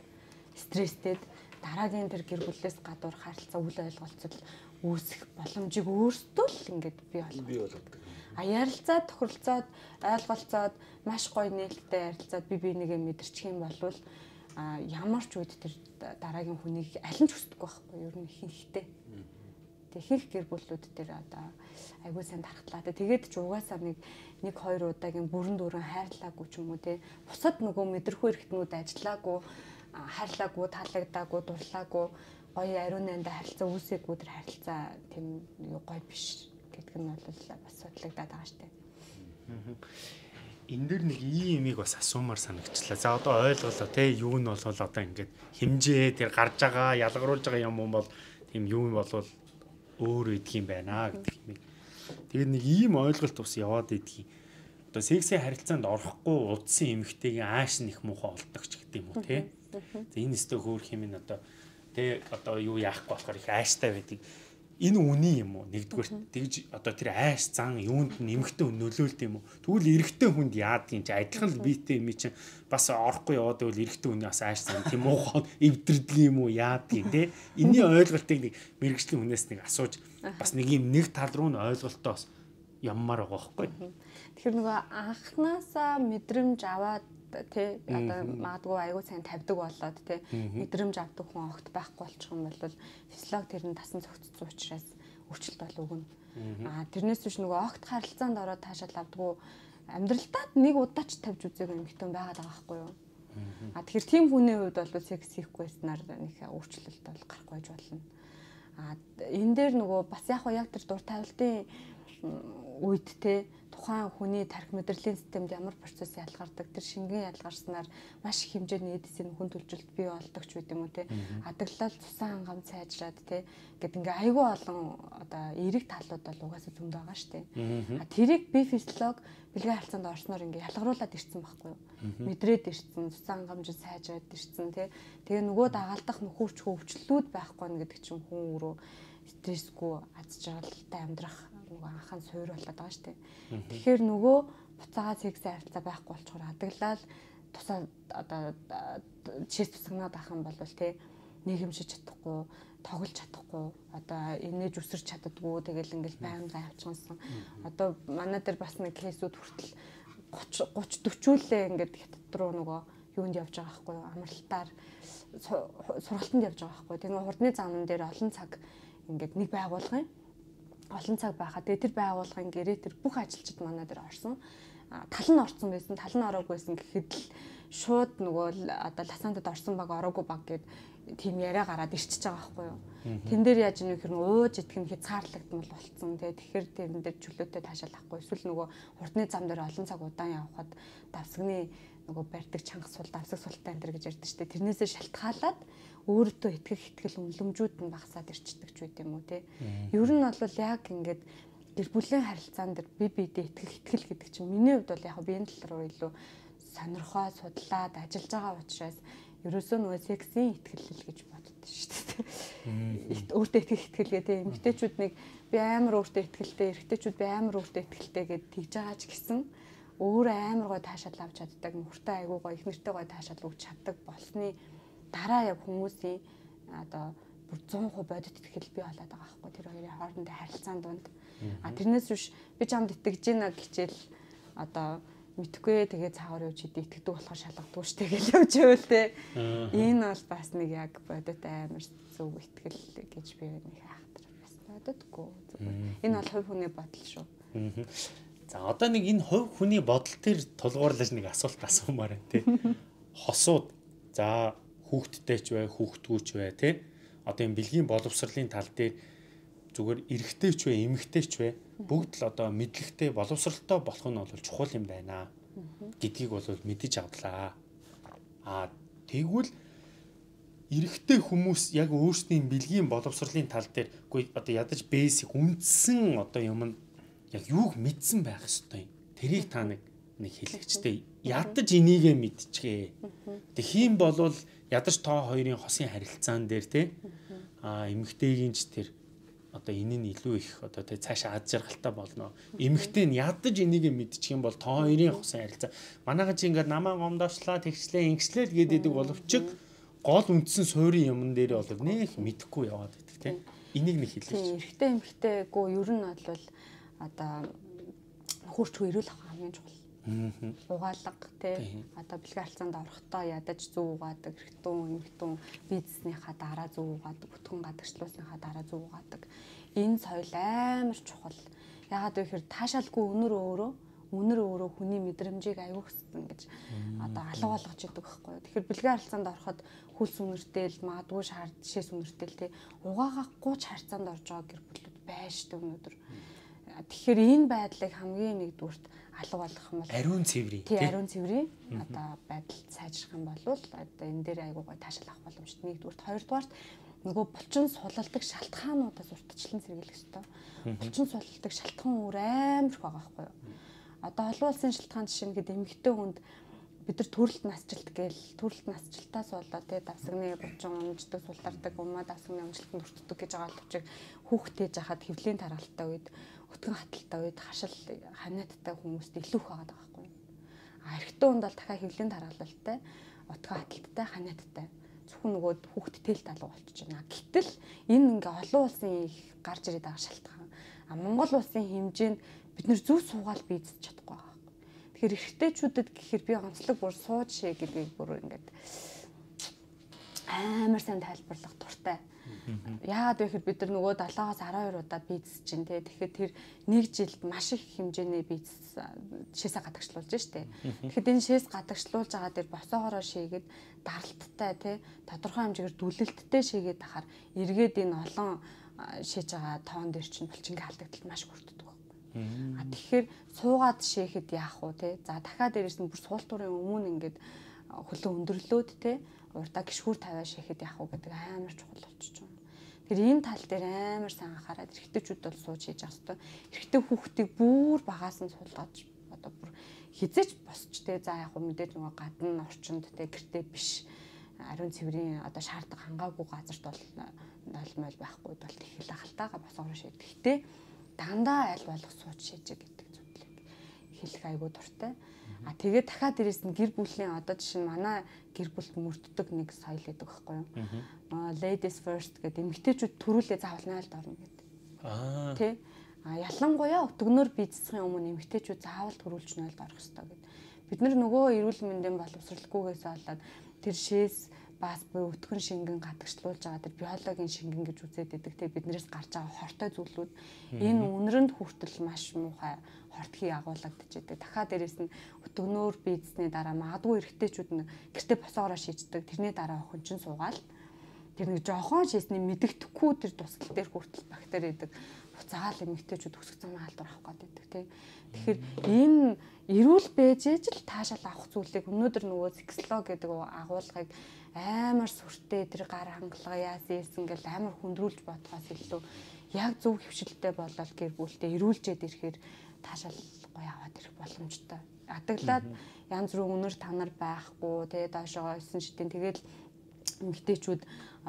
стресстэд дараагийн тэр гэр бүлээс гадуур харилцаа үл ойлголцол үүсэх боломжийг өөртөө л ингээд бий болгодог. А ярилцаад тохиролцоод ойлголцоод маш гоё нээлттэй ярилцаад би бинийгээ мэдэрчих юм бол а ямар ч үед тэр дараагийн хүнийг аль нь ч хүсдэггүй байхгүй юу ер нь ихэнхдээ. Тэг ихэнх гэр бүлүүд тэр одоо айгүй сайн дарахтлаа. Тэгээд ч угаасаа нэг нэг хоёр удаагийн бүрэн дүүрэн хайрлаагүй ч юм уу те. Бусад нөгөө мэдрэхүй эргэтнүүд ажиллаагүй хайрлаагүй, таалагдаагүй, дурлаагүй гоё ариун нандаа харилцаа үүсээгүй тэр харилцаа тийм юу гоё биш гэдэг нь бол бас судлагдаад байгаа штеп. Энэ дэр нэг ийм юмыг бас асуумаар санагчлаа. За одоо ойлголоо те юу нь бол одоо ингээд хэмжээ тэр гарч байгаа ялгаруулж байгаа юм бол тийм юу юм болвол өөр идэх юм байна гэдэг юм. Тэгээд нэг ийм ойлголт бас яваад идэх юм одоо сексийн харилцаанд орохгүй удсан эмэгтэйгийн ааш нэх муухай олдогч гэдэг юм уу те. За энэ өстө хөөх юм ин одоо тэ одоо юу яахгүй болохоор их ааштай байдаг. Энэ үний юм уу? Нэгдүгээр тэгж одоо тэр ааш зан юунд нэмэгтэй нөлөөлт юм уу? Тэгвэл эрэгтэй хүнд яадгийн чи адилхан л биетэй юм чи бас орохгүй яваад байвал эрэгтэй хүний бас ааш зан тийм уу эвдэрдэг юм уу яадгийн те. Энийн ойлголтыг нэг мэрэгжлийн хүнээс нэг асууж бас нэг юм нэг тал руу нь ойлголтоо бас яммаар байгаа байхгүй. Тэгэхээр нөгөө анханасаа мэдрэмж аваад тий одоо магадгүй аягүй сайн тавьдаг болоод тий мэдрэмж авдаг хүн огт байхгүй болчих юм бол физиолог тэр нь тасан зохицсон учраас өөрчлөлт бол өгнө. Аа тэрнээс биш нөгөө огт харилцаанд ороод таашаал авдггүй амьдралтад нэг удаа ч тавьж үзээгүй юм хитэн байгаад байгаа байхгүй юу? А тэгэхээр тийм хүний хувьд бол секс хийхгүй байснаар нэг өөрчлөлт бол гарахгүй болно. А энэ дээр нөгөө бас яг яг тэр дур тавилтын үед те тухайн хүний тарих мэдрэлийн системд ямар процесс ялгардаг тэр шингэн ялгарснаар маш их хэмжээний эдисийн хүн төлжилт бий болдог ч үгүй юм уу те? Адаглал цусан хангам сайжраад те? Гэд ингээ айгүй олон одоо эерэг талууд бол угаасаа зөнд байгаа штэ тэрийг би физиолог бэлгийн харилцаанд орсноор ингээ ялгаруулад ирсэн байхгүй юу? Мэдрээд ирсэн цусан хангамж сайжраад ирсэн те? Тэгээ нөгөө дагалдах нөхөрч хөвчлүүд байхгүй нэ гэдэг чинь хүн өөрөө стрессгүй аз жаргалтай амьдрах нөгөө анхаан суур болоод байгаа шүү дээ. Тэгэхээр нөгөө буцаага сексийн харилцаа байхгүй болчоор адаглал тусаа одоо жишээ тусагнаад ах юм бол тий нийгэмшиж чадахгүй тоглож чадахгүй одоо инээж үсэрч чаддгүй тэгэл ингээл байнга авчихсан. Одоо манай дээр бас нэг кейсүүд хүртэл 30 30 40-үүлээ ингээд хятад руу нөгөө юунд явж байгаа байхгүй амралтаар сургалтанд явж байгаа байхгүй. Тэгээ хурдны замн дээр олон цаг ингээд нэг байгуулгын олон цаг байхад тэгээ тэр байгууллагын гэрээ тэр бүх ажилчид манай дээр орсон. тал нь орсон байсан, тал нь ороогүй байсан гэхэд л шууд нөгөө одоо ласантад орсон баг ороогүй баг гэд тийм яриа гараад ирчихэж байгаа байхгүй юу. Тэн дээр яаж нэг хэрэг ууж идэх нь хязгаарлагдмал болцсон. Тэгээ тэгэхээр тэрэн дээр чөлөөтэй таашаал авахгүй. Эсвэл нөгөө хурдны зам дээр олон цаг удаан явхад давсагны нөгөө барьдаг чанга сул давсаг султай энэ төр гэж ярьдэн штэ. Тэрнээсээ шалтгаалаад өөртөө итгэх итгэл үнлэмжүүд нь багасаад ирчихдэг ч байт юм уу те. Ер нь бол яг ингээд гэр бүлийн харилцаан дээр би биедээ итгэх итгэл гэдэг чинь миний хувьд бол яг биеийн тал руу илүү сонирхоо судлаад ажиллаж байгаа учраас ерөөсөө нөгөө сексийн ихтгэлэл гэж боддог шүү дээ. Өөртөө итгэх ихтгэлгээ тийм эмгтээчүүд нэг би амар өөртөө ихтгэлтэй, эрэгтэйчүүд би амар өөртөө ихтгэлтэй гэд тэгж байгаа ч гэсэн өөрөө амар гой таашаал авч чаддаг, нүртэй айгуу гой их нэртэй гой таашаал өгч чаддаг болсны дараа яг хүмүүсийн одоо бүр 100% бодит итгэл бий болоод байгаа байхгүй тэр хоёрын хоорондын харилцаанд донд. А тэрнээс биш би чамд итгэж гинэ гэхэл одоо мэдхгүй тэгээ цаагаар явж идэв итгэдэг болохоор шалгадгүй штэ гэж явж байвал те. Энэ бол бас нэг яг бодит амар зөв итгэл гэж би нэг хаахтар бас боддоггүй. Энэ бол хувь хүний бодол шүү. За одоо нэг энэ хувь хүний бодол төр тулгуурлаж нэг асуулт асуумаар байна те. Хосууд за хүүхдтэй ч бай, хүүхдгүй ч бай те. Одоо энэ бэлгийн боловсролын тал дээр зүгээр эрэгтэй ч вэ, эмэгтэй ч вэ бүгд л одоо мэдлэгтэй боловсралтай болох нь бол чухал юм байна гэдгийг бол мэдэж авлаа. Аа тэгвэл эрэгтэй хүмүүс яг өөрсдийн бэлгийн боловсролын тал дээр үгүй одоо ядаж бэсик үндсэн одоо юм нь яг юуг мэдсэн байх ёстой юм. Тэрийг та нэг нэг хэлэгчтэй ядаж энийгээ мэдчихээ. Тэг хийм болвол ядаж тоо хоёрын хосын харилцаан дээр те а эмгтэйгийн ч тэр одоо энэ нь илүү их одоо тэг цаашаа ад жаргалтай болно. Эмэгтэй нь ядаж энийг мэдчих юм бол тоо хоёрын хосын харилцаа. Манайхан чи ингээд намаа гомдоочлаа тэгчлээ ингэслээ л гэдэг боловч гол үндсэн суурийн юмн дээр бол нэх мэдэхгүй яваад байдаг тийм. Энийг нэг хэлээч. Эрэгтэй эмэгтэйгөө ер нь бол одоо хурцгүй ирүүл хамгийн чухал угаалга тий. Одоо бэлгийн харилцаанд орохдоо ядаж зүг угаадаг эргэтүүн эмэгтүүн бизнеснийхаа дараа зүг угаадаг бүтгэн гадагшлуулсныхаа дараа зүг угаадаг. Энэ соёл амар чухал. Ягаад вэ гэхээр таашаалгүй өнөр өөрөө өнөр өөрөө хүний мэдрэмжийг аюу гэсэн гэж одоо алга болгож идэг байхгүй юу? Тэгэхээр бэлгийн харилцаанд ороход хөлс үнэртэл магадгүй шаар шээс үнэртэл тий угаагахгүй ч харилцаанд орж байгаа гэр бүлүүд байж шүү өнөөдөр. Тэгэхээр энэ байдлыг хамгийн нэгдүгürt алга болох юм бол ариун цэврийн тий ариун цэврийн одоо байдал сайжрах юм бол одоо энэ дээр айгуу гой таашаал авах боломжтой. Нэгдүгürt хоёрдугаарт нөгөө булчин сулалдаг шалтгаануудаас уртчлан сэргийлэх ёстой. Булчин сулалдаг шалтгаан өөр амар их байгаа байхгүй юу? Одоо олон улсын шалтгаан жишээ нь гээд эмэгтэй хүнд бид нар төрөлт насжилт гээл төрөлт насжилтаас болоо тий давсагны булчин унждаг султардаг умаа давсагны унжилтанд өртдөг гэж байгаа боловч хүүхдээ жахад хөвлийн тархалтай үед өтгөн хаталтай үед хашил ханиадтай хүмүүст илүү их байгаа байхгүй. А эрэгтэй хүнд бол дахиад хөвлийн тархалтай, өтгөн хаталттай, ханиадтай зөвхөн нөгөө хүүхд тэл талуу болчихж байна. Гэтэл энэ ингээ олон улсын их гарч ирээд байгаа шалтгаан. А Монгол улсын хэмжээнд бид нэр зөв суугаал бийдэж чадахгүй. Тэгэхээр эрэгтэйчүүдэд гэхээр би онцлог бүр сууж шээ гэдгийг бүр ингээд амар сайн тайлбарлах дуртай. Яагаад вэ гэхээр бид нар нөгөө 7-аас 12 удаа бийцэж чинь те. Тэгэхээр тэр нэг жилд маш их хэмжээний бийц шээсээ гадагшлуулж штэ. Тэгэхэд энэ шээс гадагшлуулж байгаа дээр босоогоороо шийгээд даралттай те тодорхой хэмжээгээр дүлэлттэй шийгээд ахаар эргээд энэ олон шээж байгаа тоон дээр чинь булчингийн халдагтал маш хүртдэг байхгүй. А тэгэхээр суугаад шээхэд яах вэ те. За дахиад дээрэс нь бүр суултуурын өмнө ингээд хөлөө өндөрлөөд те урдаа гიშгүүр тавиа шихэд яах вэ гэдэг амар чухал болчихж байна. Тэгэхээр энэ тал дээр амар сайн анхаарал эрэгтэйчүүд бол сууж хийж явах хэрэгтэй. Эрэгтэй хүүхдийг бүр багаас нь суулгаж одоо бүр хизээч босч те за яг мэдээж нөгөө гадна орчинд те гэртээ биш ариун цэврийн одоо шаардах хангаагүй газарт бол нойлмол байхгүй бол тэгэл халтаага босгоор шийд. Гэхдээ дандаа аль болох сууж шийжээ гэдэг зүйлийг хэлэх айгүй дуртай. А тэгээд дахиад дээрэс нь гэр бүлийн одоо жишээ нь манай гэр бүлд мөрддөг нэг соёл гэдэг байхгүй юу? Аа ladies first гэдэг эмэгтэйчүүд төрүүлээ заавал найлд орно гэдэг. Аа. Тэ? А ялангуяа өтгөнөөр бизнесийн өмнө эмэгтэйчүүд заавал төрүүлж найлд орох хэрэгтэй гэдэг. Бид нар нөгөө эрүүл мэндийн боловсралгүйгээс болоод тэр шээс бас буюу өтгөн шингэн гадагшлуулж байгаа тэр биологийн шингэн гэж үзээд байдаг те биднээс гарч байгаа хортой зүйлүүд энэ үнэрэнд хүртэл маш муухай хортхий агуулгадж байдаг. Дахиад дээрэс нь өтгөнөөр бийдсний дараа магадгүй эргэжтэйчүүд нь гэртээ босоогоор шийддэг. Тэрний дараа охин чинь суугаал тэр нэг жохон шийсний мэддэхгүй тэр тусгал дээр хүртэл бактери идэг. Буцаагаал эмэгтэйчүүд өсөх замын халдвар авах гэдэг те. Тэгэхээр энэ эрүүл бэжэж л таашаал авах зүйлийг өнөөдөр нөгөө сексолог гэдэг агуулгыг амар сүртэй тэр гар хангалгаа яасан ийсэн гэл амар хүндрүүлж бодгоос илүү яг зөв хөвшилтэй болол гэр бүлтэй эрүүлжээд ирэхээр таашаал гоё аваад ирэх боломжтой. Адаглаад янз бүр өнөр танар байхгүй тэгээ доошоо ойсон шидийн тэгэл эмгтээчүүд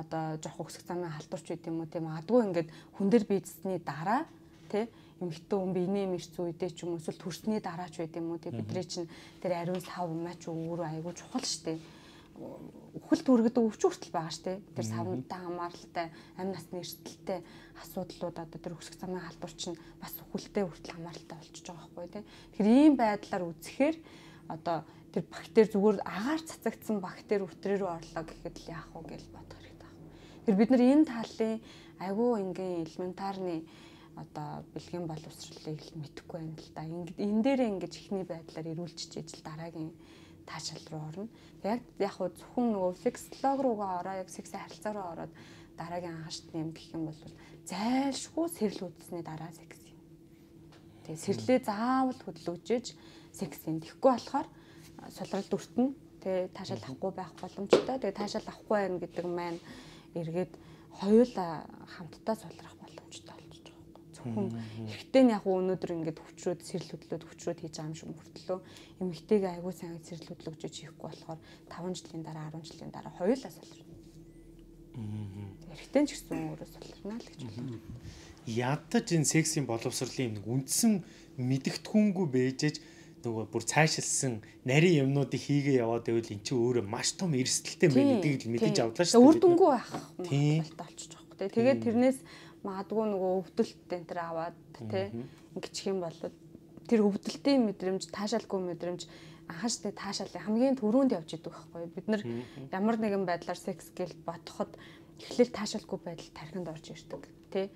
одоо жоох өсөх замын халдварч байт юм уу тийм магадгүй ингээд хүн дээр бийцсний дараа тий эмэгтэй хүн биений мэрц үедээ ч юм уу эсвэл төрсний дараач байт юм уу тий бидний чинь тэр ариун сав маач өөрөө айгүй чухал штэ үхэл түргэдэг өвч хүртэл байгаа штэ тэр савнтай хамааралтай амь насны эрсдэлтэй асуудлууд одоо тэр өсөх замын халдвар чинь бас үхэлтэй хүртэл хамааралтай болчихж байгаа байхгүй тий Тэгэхээр ийм байдлаар үзэхээр одоо тэр бактери зүгээр агаар цацагдсан бактери өтрөө рүү орлоо гэхэд л яах вэ гэж бодох. Тэр бид нар энэ талын айгүй ингийн элементарны одоо бэлгийн боловсролыг л мэдэхгүй байна л да. Энэ дээр ингэж ихний байдлаар ирүүлчих ижил дараагийн таашаал руу орно. Яг яг хуу зөвхөн нөгөө сексолог руугаа ороо яг секс харилцаа руу ороод дараагийн анхаарчны юм гэх юм бол зайлшгүй сэрэл үзсний дараа секс юм. Тэгээ сэрлээ заавал хөдөлгөжж секс юм. Тэгэхгүй болохоор сулралд өртөн тэгээ таашаал авахгүй байх боломжтой. Тэгээ таашаал авахгүй байна гэдэг маань эргээд хоёулаа хамтдаа сулрах боломжтой болж байгаа юм. Зөвхөн эхтэй нь яг өнөөдөр ингээд хүчрүүд сэрэл хөдлөөд хүчрүүд хийж байгаа юм шиг мөртлөө эмэгтэйгээ аягүй сайн сэрэл хөдлөгж хийхгүй болохоор 5 жилийн дараа 10 жилийн дараа хоёулаа сулрна. Эхтэй нь ч гэсэн өөрөө сулрна л гэж байна. Ядаж энэ сексийн боловсролын нэг үндсэн мэдгэдэгхүүнгүй бэжэж нөгөө бүр цаашилсан нарийн юмнуудыг хийгээ яваад байвал эн чинь өөрөө маш том эрсдэлтэй байна. Гэдгийг л мэдэж авлаа шүү дээ. Үр дүнгүй байх болтой болчих жоох. Тэгээд тэрнээс магадгүй нөгөө өвдөлт энэ төр аваад тий ингэчих юм бол тэр өвдөлтийн мэдрэмж таашаалгүй мэдрэмж анхааштай таашаалын хамгийн түрүүнд явж идэг байхгүй. Бид нар ямар нэгэн байдлаар секс гээл бодоход эхлээл таашаалгүй байдал тархинд орж ирдэг тий.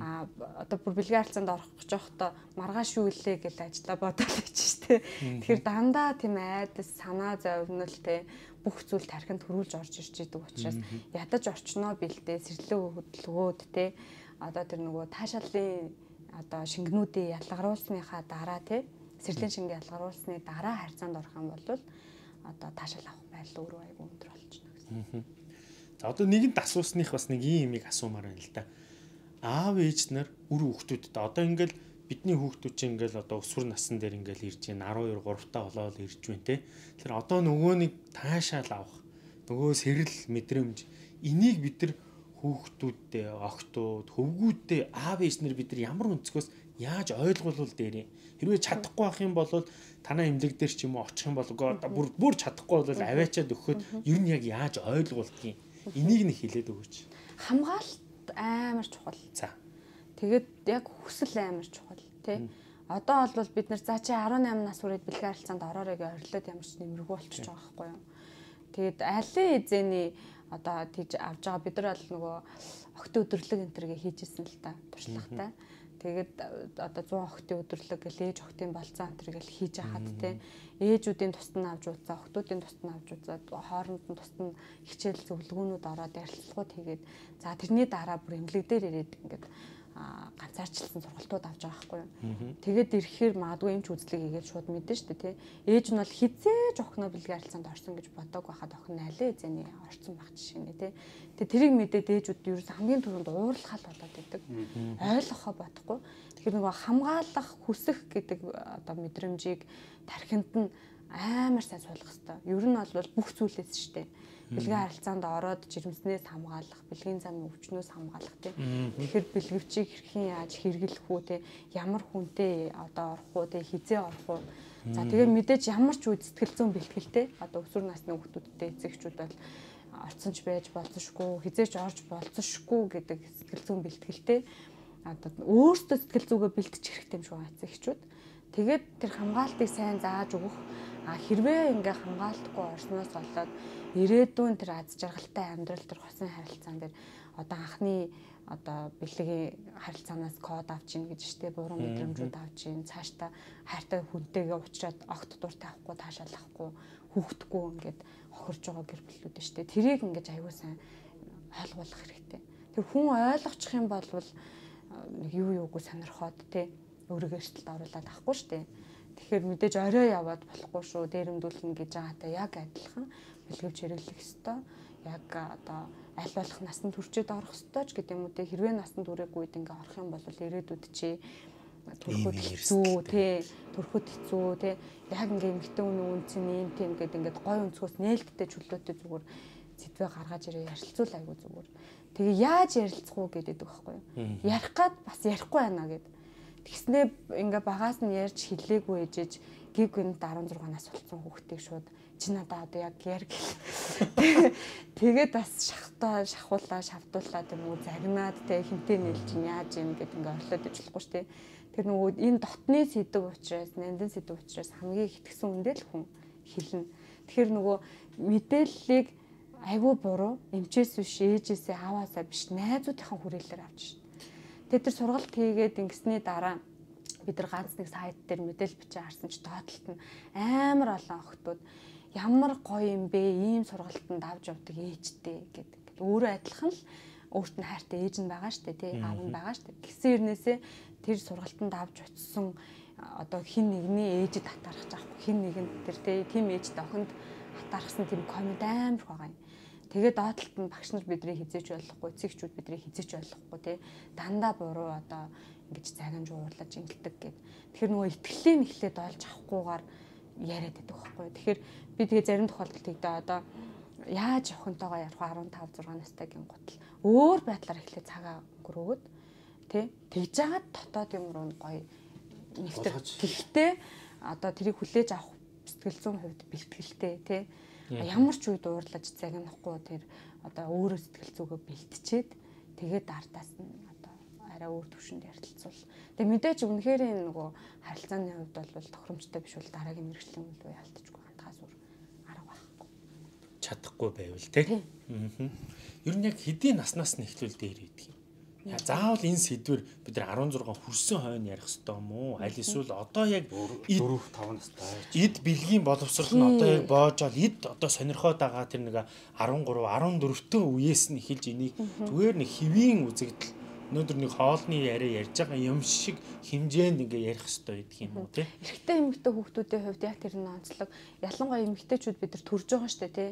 А одоо бүр бэлгийн харилцаанд орох гэж байхдаа маргааш юу илээ гэж ажилла бодоод байж штэ тэгэхээр дандаа тийм айдас санаа зовнил тий бүх зүйл тархинд төрүүлж орж ирж идэг учраас ядаж орчноо бэлдээ сэрлээ хөдөлгөөд тий. Одоо тэр нөгөө таашаалын одоо шингэнүүдийн ялгаруулсныхаа дараа тий сэрлийн шингээ ялгаруулсны дараа харьцаанд орох юм бол одоо таашаал авах байл өөрөө айгүй өндөр болчихно гэсэн. За одоо нэгэнт асуусных бас нэг ийм юмыг асуумаар байна л да. Аав ээж нар үр хүүхдүүдтэй одоо ингээл бидний хүүхдүүд чинь ингээл одоо өсвөр насн дээр ингээл ирж байна 12 3 та болоод ирж байна те. Тэр одоо нөгөө нэг таашаал авах нөгөө сэрэл мэдрэмж энийг бид нар хүүхдүүдтэй огтуд хөвгүүдтэй аав ээж нар бид нар ямар өнцгөөс яаж ойлгуулвал дээрээ хэрвээ чадахгүй байх юм бол танаа имлэг дээр ч юм уу очих юм бол бүр бүр чадахгүй бол аваачаад өгөхөд ер нь яг яаж ойлгуулдгийг энийг нэг хэлээд өгөөч хамгаалалт амар чухал. За. Тэгээд яг хүсэл амар чухал тий. Одоо бол бид нар за чи 18 нас хүрээд бэлгийн харилцаанд ороорой гэж орилоод ямар ч нэмэргүй болчихж байгаа байхгүй юу. Тэгээд алин эзэний одоо тийж авж байгаа бид нар бол нөгөө огт өдөрлөг энтергээ хийжсэн л та туршлагатай. Mm -hmm Тэгээд э, одоо 100 охтын өдрлөг гэл ээж охтын болцоо энэ гэл хийж хахад те. Ээжүүдийн тусад нь авч ууцаа охтуудын тусад нь авч ууцаа хооронд нь тусад нь хичээл зөвлөгөөнүүд ороод ярилцлагууд хийгээд за тэрний дараа бүр эмнэлэг дээр ирээд ингээд ганцаарчлсан сургалтууд авч байгаа байхгүй юу. Тэгээд ирэхээр магадгүй эмч үзлэг хийгээд шууд мэдэн дээ тий. Ээж нь бол хизээж охиноо бэлгийн харилцаанд орсон гэж бодог байхад охин алей эзэний орсон байх жишээ нэ тий. Тэгээд тэрийг мэдээд ээжүүд юу хамгийн түрүүнд уурлахал болоод идэг. Ойлгохоо бодохгүй. Тэгэхээр нөгөө хамгаалах хүсэх гэдэг одоо мэдрэмжийг тархинд нь амар сайн суулгах хэрэгтэй. Ер нь бол бүх зүйлээс шүү дээ бэлгийн харилцаанд ороод жирэмснээс хамгаалах, бэлгийн замын өвчнөөс хамгаалах тийм. Тэгэхээр бэлгэвчийг хэрхэн яаж хэрэглэх үү тийм ямар хүнтэй одоо орох уу тийм хизээ орох уу. За тэгээ мэдээж ямар ч үе сэтгэл зүйн бэлтгэлтэй одоо өсвөр насны хүүхдүүдтэй эцэгчүүд бол орцсон ч байж болцсошгүй, хизээч орж болцсошгүй гэдэг сэтгэл зүйн бэлтгэлтэй одоо өөртөө сэтгэл зүгээ бэлтчих хэрэгтэй юм шиг байна эцэгчүүд. Тэгээд тэр хамгаалтыг сайн зааж өгөх А хэрвээ ингээ хамгаалтгүй орсноос болоод ирээдүйн тэр аз жаргалтай амьдрал тэр хосын харилцаан дээр одоо анхны одоо бэлгийн харилцаанаас код авч ийн гэж штэ буруу мэдрэмжүүд авч ийн цаашдаа хайртай хүнтэйгээ уулзаад огт дуртай авахгүй таашаал авахгүй хүүхдгүү ингээд хохирж байгаа гэр бүлүүд штэ тэрийг ингээд аягүй сайн ойлгуулах хэрэгтэй. Тэр хүн ойлгочих юм бол нэг юу юугүй сонирхоод те өөрийгөө эрсдэлд оруулаад авахгүй штэ. Тэгэхээр мэдээж орой яваад болохгүй шүү. Дээрэмдүүлнэ гэж байгаатай яг адилхан бэлгэвч хэрэглэх ёстой. Яг одоо аль болох насанд хүрчээд орох ёстой ч гэдэг юм уу те хэрвээ насанд хүрээгүй үед ингээ орох юм бол ирээдүйд чи төрөхөд хэцүү тий төрөхөд хэцүү тий яг ингээ эмгтэн үнэ үнцэн юм тийм гэдэг ингээд гой өнцгөөс нээлттэй чөлөөтэй зүгээр зэдвэ гаргаж ирээ ярилцуул айгу зүгээр. Тэгээ яаж ярилцах уу гэдэг байхгүй юу? Ярих гад бас ярихгүй байна гэд. Тэгснээ ингээ багаас нь ярьж хэлээгүй ээжэж гиг гүнд 16 нас болсон хүүхдийг шууд чи надаа одоо яг яар гэл. Тэгээд бас шахтаа шахуулаа шавдуулаа тийм үү загнаад те хинтээ нэлж яаж юм гэд ингээ орлоод шүү дээ. Тэр нөгөө энэ дотны сэдв учраас нандин сэдв учраас хамгийн хитгэсэн үндэ л хүн хэлнэ. Тэгэхээр нөгөө мэдээллийг айгүй буруу эмчээс биш ээжээсээ аваасаа биш найзуудынхаа хүрээлэлээр авч шин. Тэгээд тэр сургалт хийгээд ингэсний дараа бид нар ганц нэг сайт дээр мэдээлэл бичиж харсан ч доотлолт нь амар олон охтууд ямар гоё юм бэ ийм сургалтанд авч явдаг ээжтэй гэдэг. Өөрөө адилхан л өөрт нь хайртай ээж нь байгаа штэ тий аав нь байгаа штэ. Гэсэн хэрнээсээ тэр сургалтанд авч очисон одоо хин нэгний ээжэд хатаарах жаахгүй хин нэгэнд тэр тий тийм ээжтэй охинд хатаархсан тийм комент амар байгаа юм. Тэгээд доотлолт нь багш нар бидний хизээч болохгүй, эцэгчүүд бидний хизээч болохгүй тий дандаа буруу одоо ингэж загнаж уурлаж ингэдэг гэд. Тэгэхээр нөгөө итгэлийн эхлээд олж авахгүйгээр яриад байдаг байхгүй. Тэгэхээр би тэгээ зарим тохиолдолд тэгдэ одоо яаж охинтойгоо ярих 15 6 настайгийн гутал. Өөр байдлаар эхлээ цагаа өнгөрөөгд тий тэгж жагаад дотоод юм руу гоё нэгтэр тэгтээ одоо тэрийг хүлээж авах сэтгэл зүйн хувьд бэлтгэлтэй тий ямар ч үед уурлаж загнахгүй тэр одоо өөрөө сэтгэл зүгөө бэлтчихэд тэгээд артаас нь арай өөр төвшөнд ярилцвал тэгээ мэдээч үнэхээр нөгөө харилцааны хувьд бол тохиромжтой биш бол дараагийн мэрэгжлийн үйл үе алдчихгүй чадахгүй байвал тий. Ер нь яг хэдийн наснаас нь эхлүүл дээр идэх юм. Заавал энэ сэдвэр бид нар 16 хүрсэн хойно ярих хэрэгтэй юм уу? Аль эсвэл одоо яг 4 5 настай. Эд бэлгийн боловсрол нь одоо яг боожол эд одоо сонирхоод байгаа тэр нэг 13 14 үеэс нь эхэлж энийг зүгээр нэг хэвийн үзэгдэл өнөөдөр нэг хоолны яриа ярьж байгаа юм шиг хэмжээнд ингээ ярих хэрэгтэй гэдэг юм уу тий. Эрэгтэй эмэгтэй хүүхдүүдийн хувьд яг тэр нь онцлог. Ялангуяа эмэгтэйчүүд бид нар төрж байгаа штэ тий.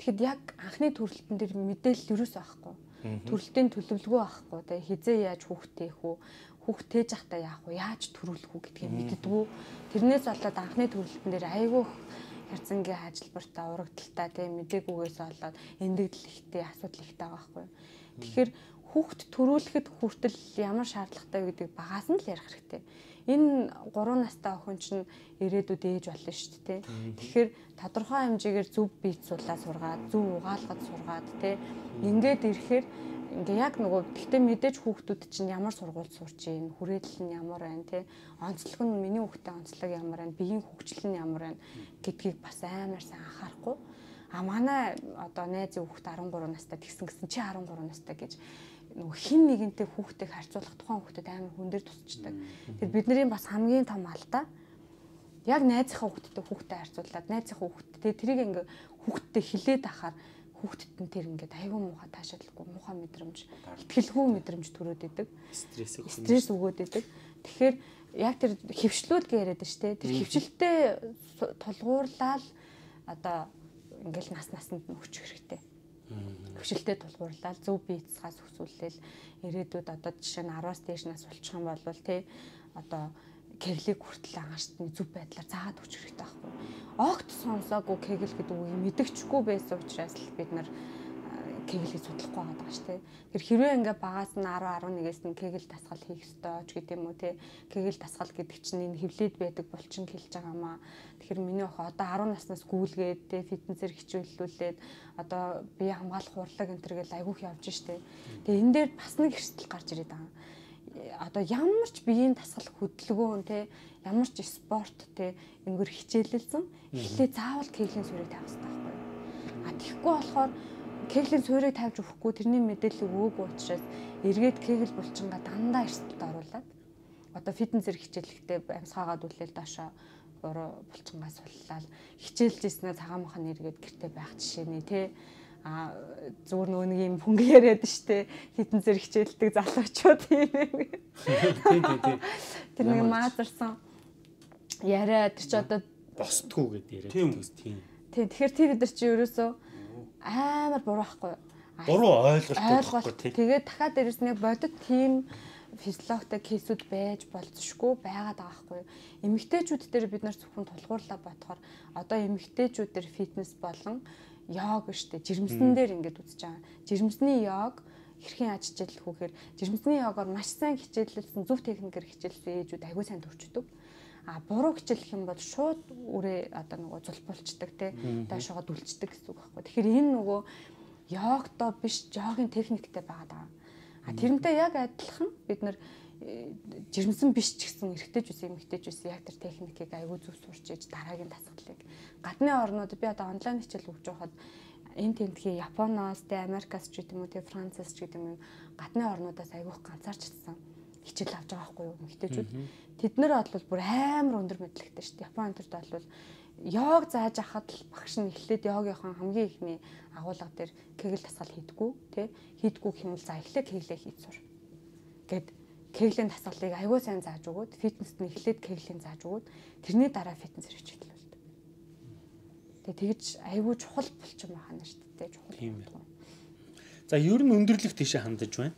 Тэгэхэд яг анхны төрөлтөн дээр мэдээлэл юус байхгүй. Төрөлтийн төлөвлөгөө байхгүй тий. Хизээ яаж хүүхдтэй их үү? Хүүхд тээж ахтаа яах вэ? Яаж төрүүлэх үү гэдгийг мэддэггүй. Тэрнээс болоод анхны төрөлтөн дээр айгүй харцангийн ажилбартаа урагдaltaа тий мэдээгүйгээс болоод эндэгдэл ихтэй асуудал ихтэй байгаа байхгүй. Тэгэхээр хүүхд төрүүлэхэд хүртэл ямар шаардлагатай гэдэг багаас нь л ярих хэрэгтэй. Энэ 3 настай охин чинь ирээдүйд ээж болно шүү дээ. Тэгэхээр тодорхой хэмжээгээр зөв бийц суулаа сургаад, зөв угаалгад сургаад тий. Ингээд ирэхээр ингээ яг нөгөө гэхдээ мэдээж хүүхдүүд чинь ямар сургууль сурч ийн хүрээлэл нь ямар байна те онцлог нь миний хүүхдээ онцлог ямар байна биеийн хөгжил нь ямар байна гэдгийг бас амар сайн анхаарахгүй а манай одоо найзын хүүхд 13 настай тэгсэн гэсэн чи 13 настай гэж нөгөө хин нэгэнтэй хүүхдийг харьцуулах тухайн хүүхдэд амар хүн дээр тусчдаг. Тэгэхээр бидний бас хамгийн том алдаа яг найзынхаа хүүхдтэй хүүхдэд харьцуулаад найзынхаа хүүхдтэй тэрийг ингээ хүүхдтэй хилээд ахаар хүүхдэд нь тэр ингээд аягүй муухай таашаалгүй муухай мэдрэмж ихтгэлгүй мэдрэмж төрөөд идэг. Стресс стресс өгөөд идэг. Тэгэхээр яг тэр хөвшлүүд яриад дээ тэр хөвчлөлтөө тулгуурлаад одоо ингээл нас насанд нь өчөх хэрэгтэй хөвшилтэй тулгуурлал зөв бие цэцгаас өсвөллөл ирээдүйд одоо жишээ нь 10-аас дээш нас болчих юм бол тий одоо кеглиг хүртэл агаштны зөв байдлаар заагаад өчөх хэрэгтэй байхгүй. Огт сонсоогүй кегл гэдэг үгийг мэдгчгүй байсан учраас л бид нар кеглийг судлахгүй байгаа шүү дээ. Тэр хэрвээ ингээ багаас нь 10 11-ээс нь кегл дасгал хийх ёстой ч гэдэм үү те. Кегл дасгал гэдэг чинь энэ хөвлөд байдаг булчин хэлж байгаа маа. Тэгэхээр миний охин одоо 10 наснаас гүйлгээд те фитнесээр хичээллүүлээд одоо бие хамгаалах урлаг энэ төр гэл айгүйх явж штэ. Тэгээ энэ дээр бас нэг эрсдэл гарч ирээд байгаа. одоо ямар ч биеийн дасгал хөдөлгөөн те ямар ч спорт те энэгээр хичээлэлсэн эхлээ заавал кеглийн суурийг тавих хэрэгтэй байхгүй? А тэгэхгүй болохоор кеглийн суурийг тавьж өгөхгүй тэрний мэдээллийг өгөөгүй учраас эргээд кегл булчингаа дандаа эрсдэлд оруулаад одоо фитнес зэрэг хичээлэхдээ амьсгаагаад үлээл доошоо буруу булчингаас суллаад хичээлж ирснээр цагаан махан эргээд гэрте байх жишээ нэ те а зүгээр нөгөө нэг юм хөнгө яриад штэ хитэн зэрэг хичээлдэг залуучууд юм. Тийм. Тэр нэг маазарсан яриа тэр чи одоо босдгоо гэд яриад Тийм. тийм. Тийм. тий тэгэхээр тэр өдөр чи ерөөсөө амар буруу байхгүй юу? Буруу ойлголттой ойлголт. байхгүй тийм. Тэгээд дахиад дээрэс нэг бодит тийм физиологтой кейсүүд байж болцсошгүй байгаад байгаа байхгүй юу? Эмэгтэйчүүд дээр бид нар зөвхөн тулгуурлаа бодохоор одоо эмэгтэйчүүд дээр фитнес болон йог штэ жирэмсэн дээр ингээд үзэж байгаа. Жирэмсний йог хэрхэн аж хичээлэх вэ гэхээр жирэмсний йогоор маш сайн хичээлэлсэн зөв техникээр хичээлсэн ээжүүд аягүй сайн төрчдөг. А буруу хичээлэх юм бол шууд үрээ одоо нөгөө зулбулчдаг те доошоо дүлчдэг гэсэн үг байхгүй. Тэгэхээр энэ нөгөө йогто биш жогийн техниктэй байгаад байгаа. А тэрнтэй яг адилхан бид нар э, жирэмсэн биш ч гэсэн эргэжтэйч үсэн эмэгтэйч үсэн яг тэр техникийг аягүй зөв сурч иж дараагийн дасгалыг гадны орнууд би одоо онлайн хичээл өгч байхад энэ тентхий Японоос тэ Америкаас ч гэдэг юм уу тэ Францаас ч гэдэг юм гадны орнуудаас аягүй ганцаарчсан хичээл авч байгаа байхгүй юу? Эмэгтэйчүүд тэд нар бол бүр амар өндөр мэдлэгтэй шүү дээ. Япон энтерт бол йог зааж ахад л багш нь эхлээд йогийнхон хамгийн ихний агуулга дээр кегл дасгал хийдгүү тий? Хийдгүү хэмэл за эхлээ кеглээ хийж сур гэд кеглийн дасгалыг аягүй сайн зааж өгөөд фитнест нь эхлээд кеглийн зааж өгөөд тэрний дараа фитнес хэрэгжүүлдэг Тэгээ тэгж айгүй чухал болчих маахана шүү дээ. Чухал. За ер нь өндөрлөх тийшээ хандаж байна.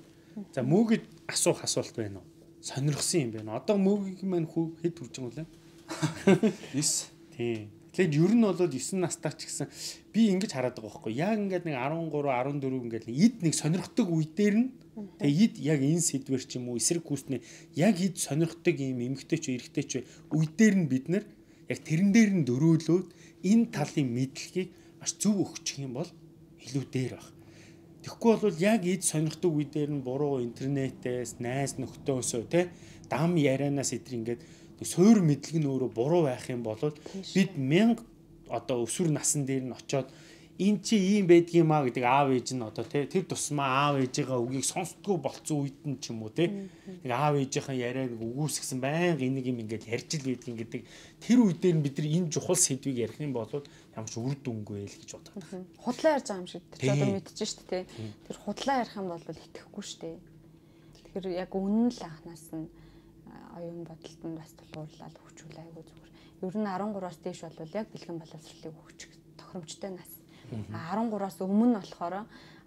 За мөөгийг асуух асуулт байна уу? Сонирхсан юм байна. Одоо мөөгийг маань хүү хэд хүрч байгаа вэ? 9 Тийм. Тэгэхээр ер нь болоод 9 настай ч гэсэн би ингэж хараад байгаа байхгүй. Яг ингээд нэг 13 14 ингээд ид нэг сонирхдаг үе дээр нь тэгээ ид яг энэ сэдвэр ч юм уу эсрэг гүйснээ яг ид сонирхдаг юм эмгтэй ч эрэгтэй ч үе дээр нь бид нэр яг тэрэн дээр нь дөрөөлөөд энэ талын мэдлэгийг маш зөв өгчих юм бол илүү дээр баг. Тэгэхгүй бол яг эд сонирхдаг үе дээр нь буруу интернетээс, найз нөхдөөөсөө те дам ярианаас эдэр ингээд суур мэдлэг нь өөрөө буруу байх юм бол бид мянга одоо өсвөр насан дээр нь очиод эн чи ийм байдгийм аа гэдэг аав ээж нь одоо тий тэр тусмаа аав ээжийнхээ үгийг сонсдгоо болцсон үед нь ч юм уу тий нэг аав ээжийнхээ яриаг үгүйсгсэн байнга энийг юм ингээд ярьж л байдгийн гэдэг. Тэр үед дээр нь бид нар энэ чухал сэдвийг ярих юм бол ямар ч үр дүнгүй л гэж боддог. Худлаа ярьж байгаа юм шиг тэр ч одоо мэдчихэж штэ тий тэр худлаа ярих юм бол итгэхгүй штэ. Тэгэхээр яг үнэн л анханаас нь оюун бодолд нь бас тулгуурлаад хөгжүүл айгу зүгээр. Ер нь 13-аас дээш бол яг бэлгэн боловсролыг өгчих тохиромжтой нас 13-аас өмнө болохоор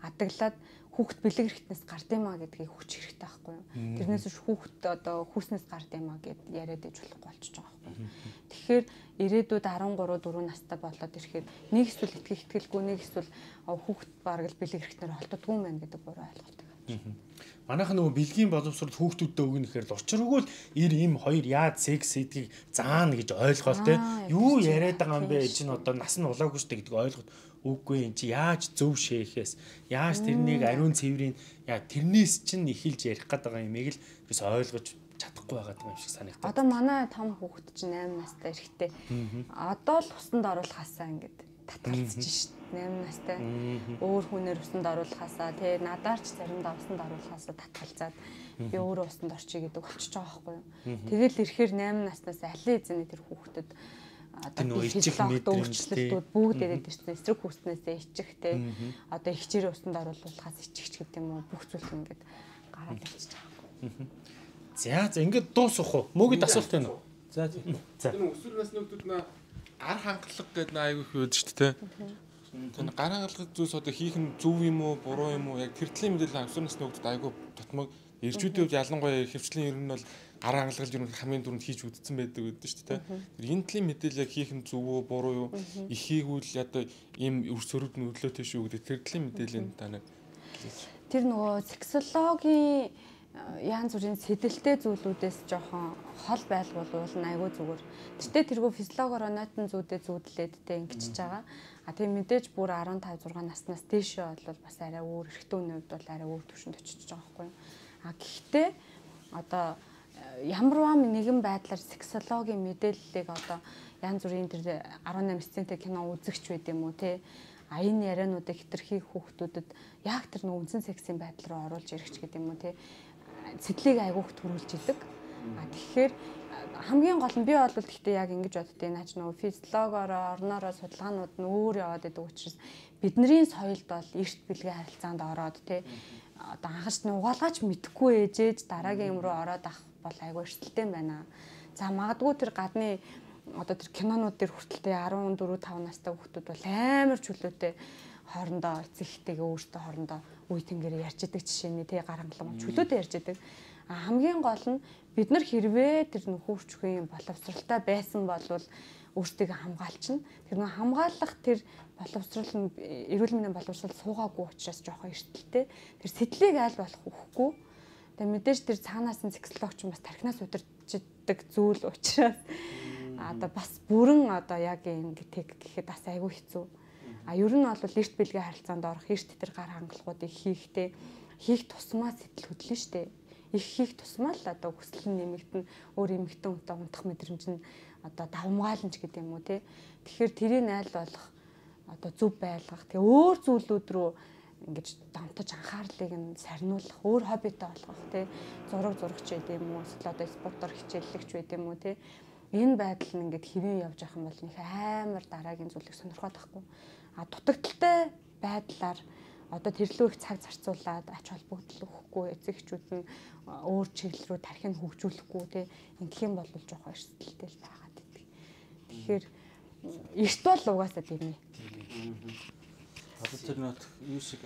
адаглаад хүүхд бэлэг хэрэгтнээс гардыма гэдгийг хүч хэрэгтэй байхгүй юу. Тэрнээс биш хүүхд одоо хүүснээс гардыма гэд яриад иж болохгүй болчихж байгаа байхгүй юу. Тэгэхээр ирээдүйд 13 4 настай болоод ирэхэд нэг эсвэл итгэх итгэлгүй нэг эсвэл хүүхд бараг л бэлэг хэрэгтнээр холддоггүй мэн гэдэг буруу ойлголт байна. Манайх нөгөө бэлгийн боловсрол хүүхдүүдтэй өгнө гэхээр л учиргүй л ир им хоёр яад секс гэдгийг заана гэж ойлгоол те. Юу яриад байгаа юм бэ? Эцэг нь одоо нас нь улаагүй шүү дээ гэдэг ойлгоод үгүй эн чи яаж зөв шээхээс яаж тэрнийг ариун цэврийн яа тэрнээс чинь эхэлж ярих гээд байгаа юмыг л бас ойлгож чадахгүй байгаа юм шиг санагдав. Одоо манай том хүүхэд чинь 8 настай эрэхтэй. Одоо л усанд оруулахаасаа ингээд татгалцж шít 8 настай. Өөр хүнээр усанд оруулахаасаа тий надарч заримдаа усанд оруулахаасаа татгалзаад би өөрөө усанд орчих гэдэг болчихж байгаа байхгүй юу. Тэгэл ирэхээр 8 наснаас алин эзэний тэр хүүхдэд нөгөө ичих өөрчлөлтүүд бүгд яриад ирсэн. Эсрэг хүүснээсээ ичих те. Одоо ихчээр усанд оруулахаас ичихч гэдэг юм уу бүх зүйл ингээд гараад ирчихэж байгаа. За за ингээд дуусах уу? Мөгөд асуулт байна уу? За тийм. За. Тэр өсвөр насны хүмүүс нэ ар хангалах гэдэг нэг айгүй их байдаг шүү дээ. Тэр гар хангалах зүйлс одоо хийх нь зөв юм уу, буруу юм уу? Яг тэр төлөв мэдээлэл өсвөр насны хүмүүс айгүй тотмог ирчүүдийн хувьд ялангуяа хөвчлийн ер нь бол гар хангалгал ер нь хамгийн түрүүнд хийж үдцсэн байдаг гэдэг шүү дээ. Тэр энэ төлөв мэдээлэл хийх нь зөв үү, буруу юу? Ихийгүүл одоо ийм өрс өрөд нөлөөтэй шүү гэдэг тэр төлөв мэдээлэл та нэг Тэр нөгөө сексологийн яан зүрийн сэдэлтэй зүйлүүдээс жоохон хол байлгуул нь айгүй зүгээр. Тэртээ тэргүй физиологоор онотон зүйдээ зүүдлээд тэ ингэчихэж байгаа. А тийм мэдээж бүр 15 6 наснаас дээшээ бол бас арай өөр эрэгтэй хувьд бол арай өөр төвшөнд очиж байгаа байхгүй юу. А гэхдээ одоо ямарваа нэгэн байдлаар сексологийн мэдээллийг одоо янз бүрийн тэр 18 сцентэй кино үзэгч байд юм уу те? А энэ яриануудыг хитрхи хүүхдүүдэд яг тэр нэг үндсэн сексийн байдал руу оруулж ирэх гэдэг юм уу те? Сэтлийг айгуух төрүүлж идэг. А тэгэхээр хамгийн гол нь би бол гэхдээ яг ингэж боддیں۔ Наач нөгөө физиологоор орноороо судалгаанууд нь өөр яваад байдаг учраас бидний соёлд бол эрт бэлгийн харилцаанд ороод тий одоо анхаарч нь угаалгаач мэдхгүй ээжээж дараагийн юм руу ороод ах бол айгүй эрсдэлтэй байна. За магадгүй тэр гадны одоо тэр кинонууд дээр хүртэлтэй 14 5 настай хүүхдүүд бол амар чөлөөтэй хоорондоо эцэгтэйгээ өөртөө хоорондоо үе тэнгэрээр ярьж идэг жишээ нэ тий гарангалан чөлөөтэй ярьж идэг. А хамгийн гол нь бид нар хэрвээ тэр нөхөрчхийн боловсралтай байсан бол өөртөө хамгаалчихна. Тэр нэг хамгаалах тэр боловсрал нь эрүүл мэндийн боловсрал суугаагүй учраас жоохон эртэлтэй. Тэр сэтлийг айл болох өгөхгүй. Тэгээ мэдээж тэр цаанаас нь сексологч бас тархинаас удирчдаг зүйл учраас одоо бас бүрэн одоо яг ингэдэг гэхэд бас айгүй хэцүү. А ер нь бол эрт бэлгийн харилцаанд орох, эрт тэр гар хангалуусуудыг хийхдээ хийх тусмаа сэтэл хөдлөн штэ их хийх тусмаа л одоо хүсэл нь нэмэгдэн өөр эмэгтэй хүнтэй унтах мэдрэмж нь одоо давмгаалж гэдэг юм уу те. Тэгэхээр тэрийг айл болох одоо зөв байлгах. Тэгээ өөр зүйлүүд рүү ингэж дамтаж анхаарлыг нь сарниулах, өөр хоббитой болгох те. Зураг зурагч байд юм уу? Эсвэл одоо спортоор хичээллэгч байд юм уу те. Энэ байдал нь ингээд хэвэн явж явах юм бол нэг амар дараагийн зүйлийг сонирхоод тахгүй. А дутагдaltaй байдлаар одоо тэрлүү их цаг зарцуулаад ач холбогдол өгөхгүй эцэгчүүд нь өөр чиглэл рүү тархинь хөгжүүлэхгүй те ингэх юм бол жоох эрсдэлтэй л байгаад идэг. Тэгэхээр эрт бол угаасаа тийм ээ. Одоо тэр нөт юу шиг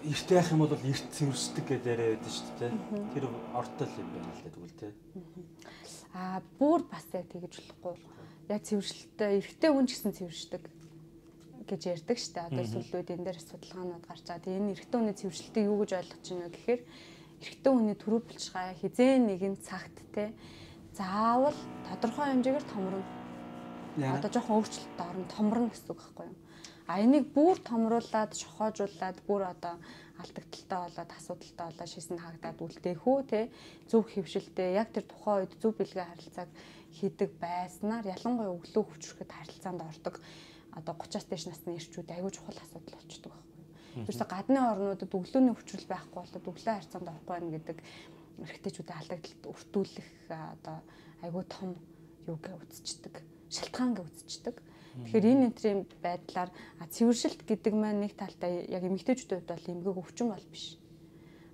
эрт яах юм бол эрт цэвэрсдэг гэдэг яриа байдаг шүү дээ. Тэр ортой л юм байна л да тэгвэл те. Аа бүр бас яг тэгэж болохгүй. Яг цэвэршилттэй эрттэй хүн ч гэсэн цэвэршдэг гэж ярьдаг шүү дээ. Одоо сүлүүд энэ дээр судалгаанууд гарч байгаа. Тэгээ энэ эрэгтэй хүний цэвэршилтийг юу гэж ойлгож байна гэхээр эрэгтэй хүний төрөв булчирхай хизээ нэгэн цагт те заавал тодорхой хэмжээгээр томрно. Одоо жоохон өөрчлөлт орно томрно гэсэн үг байхгүй юу? А энийг бүр томруулаад шохоожуулаад бүр одоо алдагдaltaй болоод асуудалтай болоод шисэн хагдаад үлдээх үү те зөв хөвшилтэй яг тэр тухайн үед зөв бэлгээ харилцааг хийдэг байснаар ялангуяа өглөө хөвчрөхөд харилцаанд ордог одоо 30-аас дээш насны ирчүүд аягүй чухал асуудал болчдөг байхгүй. Тэрс гадны орнуудад өглөөний хүчрэл байхгүй болоод өглөө харьцаанд орохгүй байна гэдэг эрэгтэйчүүдийн алдагдалт өртүүлэх одоо аягүй том юу гэ үзчихдэг. Шалтгаан гэ үзчихдэг. Тэгэхээр энэ энтрийн байдлаар цэвэршилт гэдэг маань нэг талдаа яг эмэгтэйчүүдийн хувьд бол эмгэг өвчин бол биш.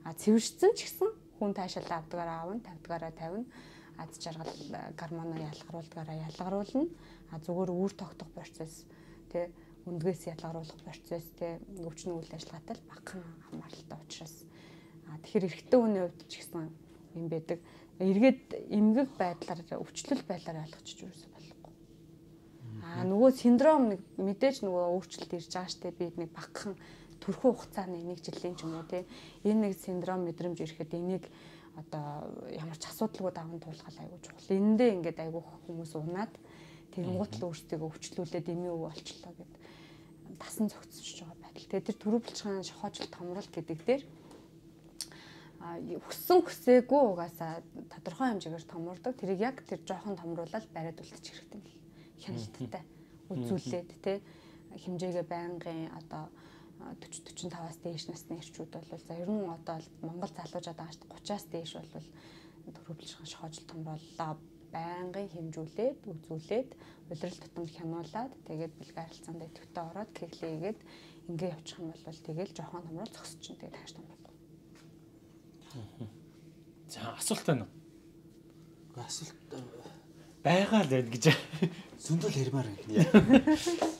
А цэвэршсэн ч гэсэн хүн таашаал авдгаараа аавна, тавдгаараа тавина аз жаргал гормоноо ялгаруулдгаараа ялгаруулна. А зүгээр үр тогтох процесс тий өндгөөс ялгаруулах процесс тий өвчнө үйл ажиллагаатай багахан хамааралтай учраас а тэгэхээр эрэгтэй хүний хувьд ч гэсэн юм байдаг. Эргээд эмгэг байдлаар өвчлөл байдлаар ойлгочих юусэн болохгүй. А нөгөө синдром нэг мэдээж нөгөө өөрчлөлт ирж байгаа штэ би нэг багахан төрхөө хугацааны нэг жилийн ч юм уу тий энэ нэг синдром мэдрэмж ирэхэд энийг одоо ямар ч асуудалгүй даван туулах айгуу чухал. Эндээ ингээд айгуу хүмүүс унаад Тэнгуут л өөрсдөө өвчлүүлээд эми өв болчлоо гэд тасан зогцож байгаа байдал. Тэгээ тэр төрөв булчгааны шохоожл томрол гэдэг дээр хүссэн хүсээгүй угаасаа тодорхой хэмжээгээр томордог. Тэрийг яг тэр жоохон томруулаад бариад үлдчих хэрэгтэй юм. Хяналттай үзүүлээд тий хэмжээгээ байнгын одоо 40 45-аас дээш насны эрчүүд бол за ер нь одоо Монгол шүү дээ 30-аас дээш бол төрөвлөж шохоожл томрууллаа байнгын хэмжүүлээд үзүүлээд улирал тутам хянуулаад тэгээд бэлэг харилцаанд идэвхтэй ороод кеглээгээд ингээ явчих юм бол тэгэл жоохон томрол зогсож чинь тэгээд хааш томрохгүй. За асуулт байна уу? Уу асуулт байгаа л байна гэж. зөндөл ярмаар байна.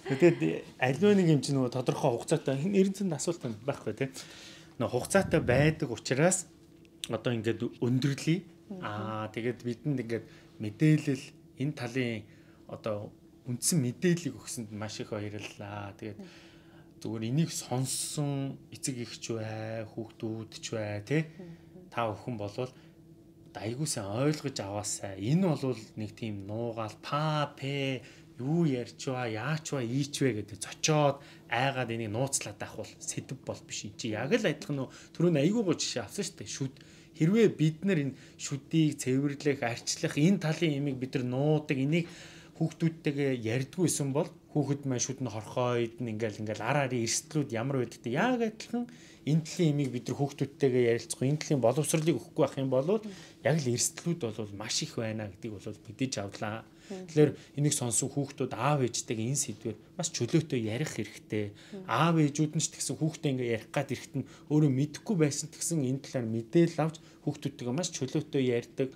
Тэгээд аливаа нэг юм чинь нөгөө тодорхой хугацаатай энэ эренцэнд асуулт байхгүй тий. Нөгөө хугацаатай байдаг учраас одоо ингээд өндөрлөе. Аа тэгээд бидэнд ингээд мэдээлэл энэ талын одоо үндсэн мэдээллийг өгсөнд маш их баярлалаа. Тэгээд зүгээр энийг сонссон эцэг эхч бай, хүүхдүүд ч бай, тэ та өхөн болвол айгуу сайн ойлгож аваасаа энэ бол нэг тийм нуугаал па пэ юу ярьч ба, яач ба, ийч вэ гэдэг зочоод айгаад энийг нууцлаад авах бол сэдв бол биш юм чи яг л адилхан нөө түрүүн айгүй гоо жишээ авсан шүү дээ. Шүд хэрвээ бид нар энэ шүдийг цэвэрлэх, арчлах энэ талын ямиг бид нар нуудаг энийг хүүхдүүдтэйгээ ярьдгүйсэн бол хүүхэд маань шүд нь хорхойд ингээл ингээл ар ари эрсдлүүд ямар байдаг те. Яг адилхан энэ талын имийг бид нар хүүхдүүдтэйгээ ярилцах энэ талын боловсролыг өгөхгүй байх юм бол яг л эрсдлүүд бол маш их байна гэдгийг бол мэдээж авлаа. Тэгэхээр энийг сонсон хүүхдүүд аав ээжтэйгээ энэ сэдвээр бас чөлөөтэй ярих хэрэгтэй. Аав ээжүүд нь ч тэгсэн хүүхдээ ингээ ярих гад ирэхэд нь өөрөө мэдэхгүй байсан тэгсэн энэ талаар мэдээлэл авч хүүхдүүдтэйгээ маш чөлөөтэй ярьдаг.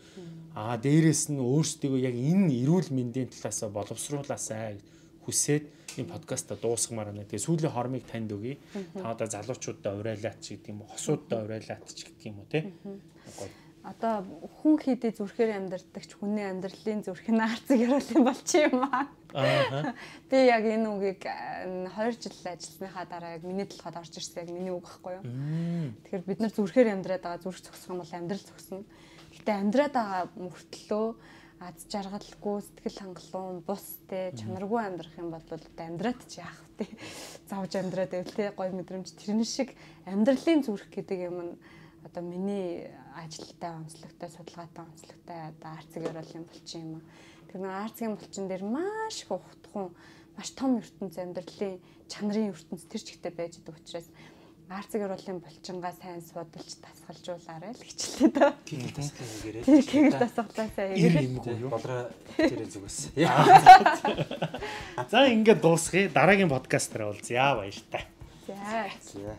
Аа дээрэс нь өөрсдөө яг энэ эрүүл мэндийн талаас боловсруулаасаа хүсээд энэ подкаста дуусгамаар байна. Тэгээ сүүлийн хормыг танд өгье. Та одоо залуучуудаа урайлаач гэдэг юм уу, хосуудаа урайлаач гэдэг юм уу те. Одоо хүн хийдэ зүрхээр амьдардаг ч хүний амьдралын зүрх нь арцэг яруулсан болчих юм аа. Би яг энэ үгийг 2 жил ажилласныхаа дараа яг миний толгойд орж ирсэн яг миний үг байхгүй юу? Тэгэхээр бид нар зүрхээр амьдраад байгаа зүрх зогсох юм бол амьдрал зогсно. Гэтэ амьдраад байгаа мөртлөө аз жаргалгүй сэтгэл хангалуун бус те чанаргүй амьдрах юм бол амьдраад ч яах вэ? Завж амьдраад байвал те гой мэдрэмж тэрэн шиг амьдралын зүрх гэдэг юм нь одоо миний ажилтай онцлогтой судалгаатай онцлогтой одоо арцэг яруулын булчин юм. Тэр нэг арцгийн булчин дээр маш их ухтхан маш том ертөнц амьдралын чанарын ертөнц тэр чигтээ байж байгаа учраас арцэг яруулын булчингаа сайн судалж тасгалжуулаарай л хичлээ дөө. Тасгалаа хийгээрэй. Тэр кегэл тасгалаасаа хийгээрэй. Болроо тэрэ зүгээс. За ингээд дуусгая. Дараагийн подкастаар уулзъя баяр та. За. За.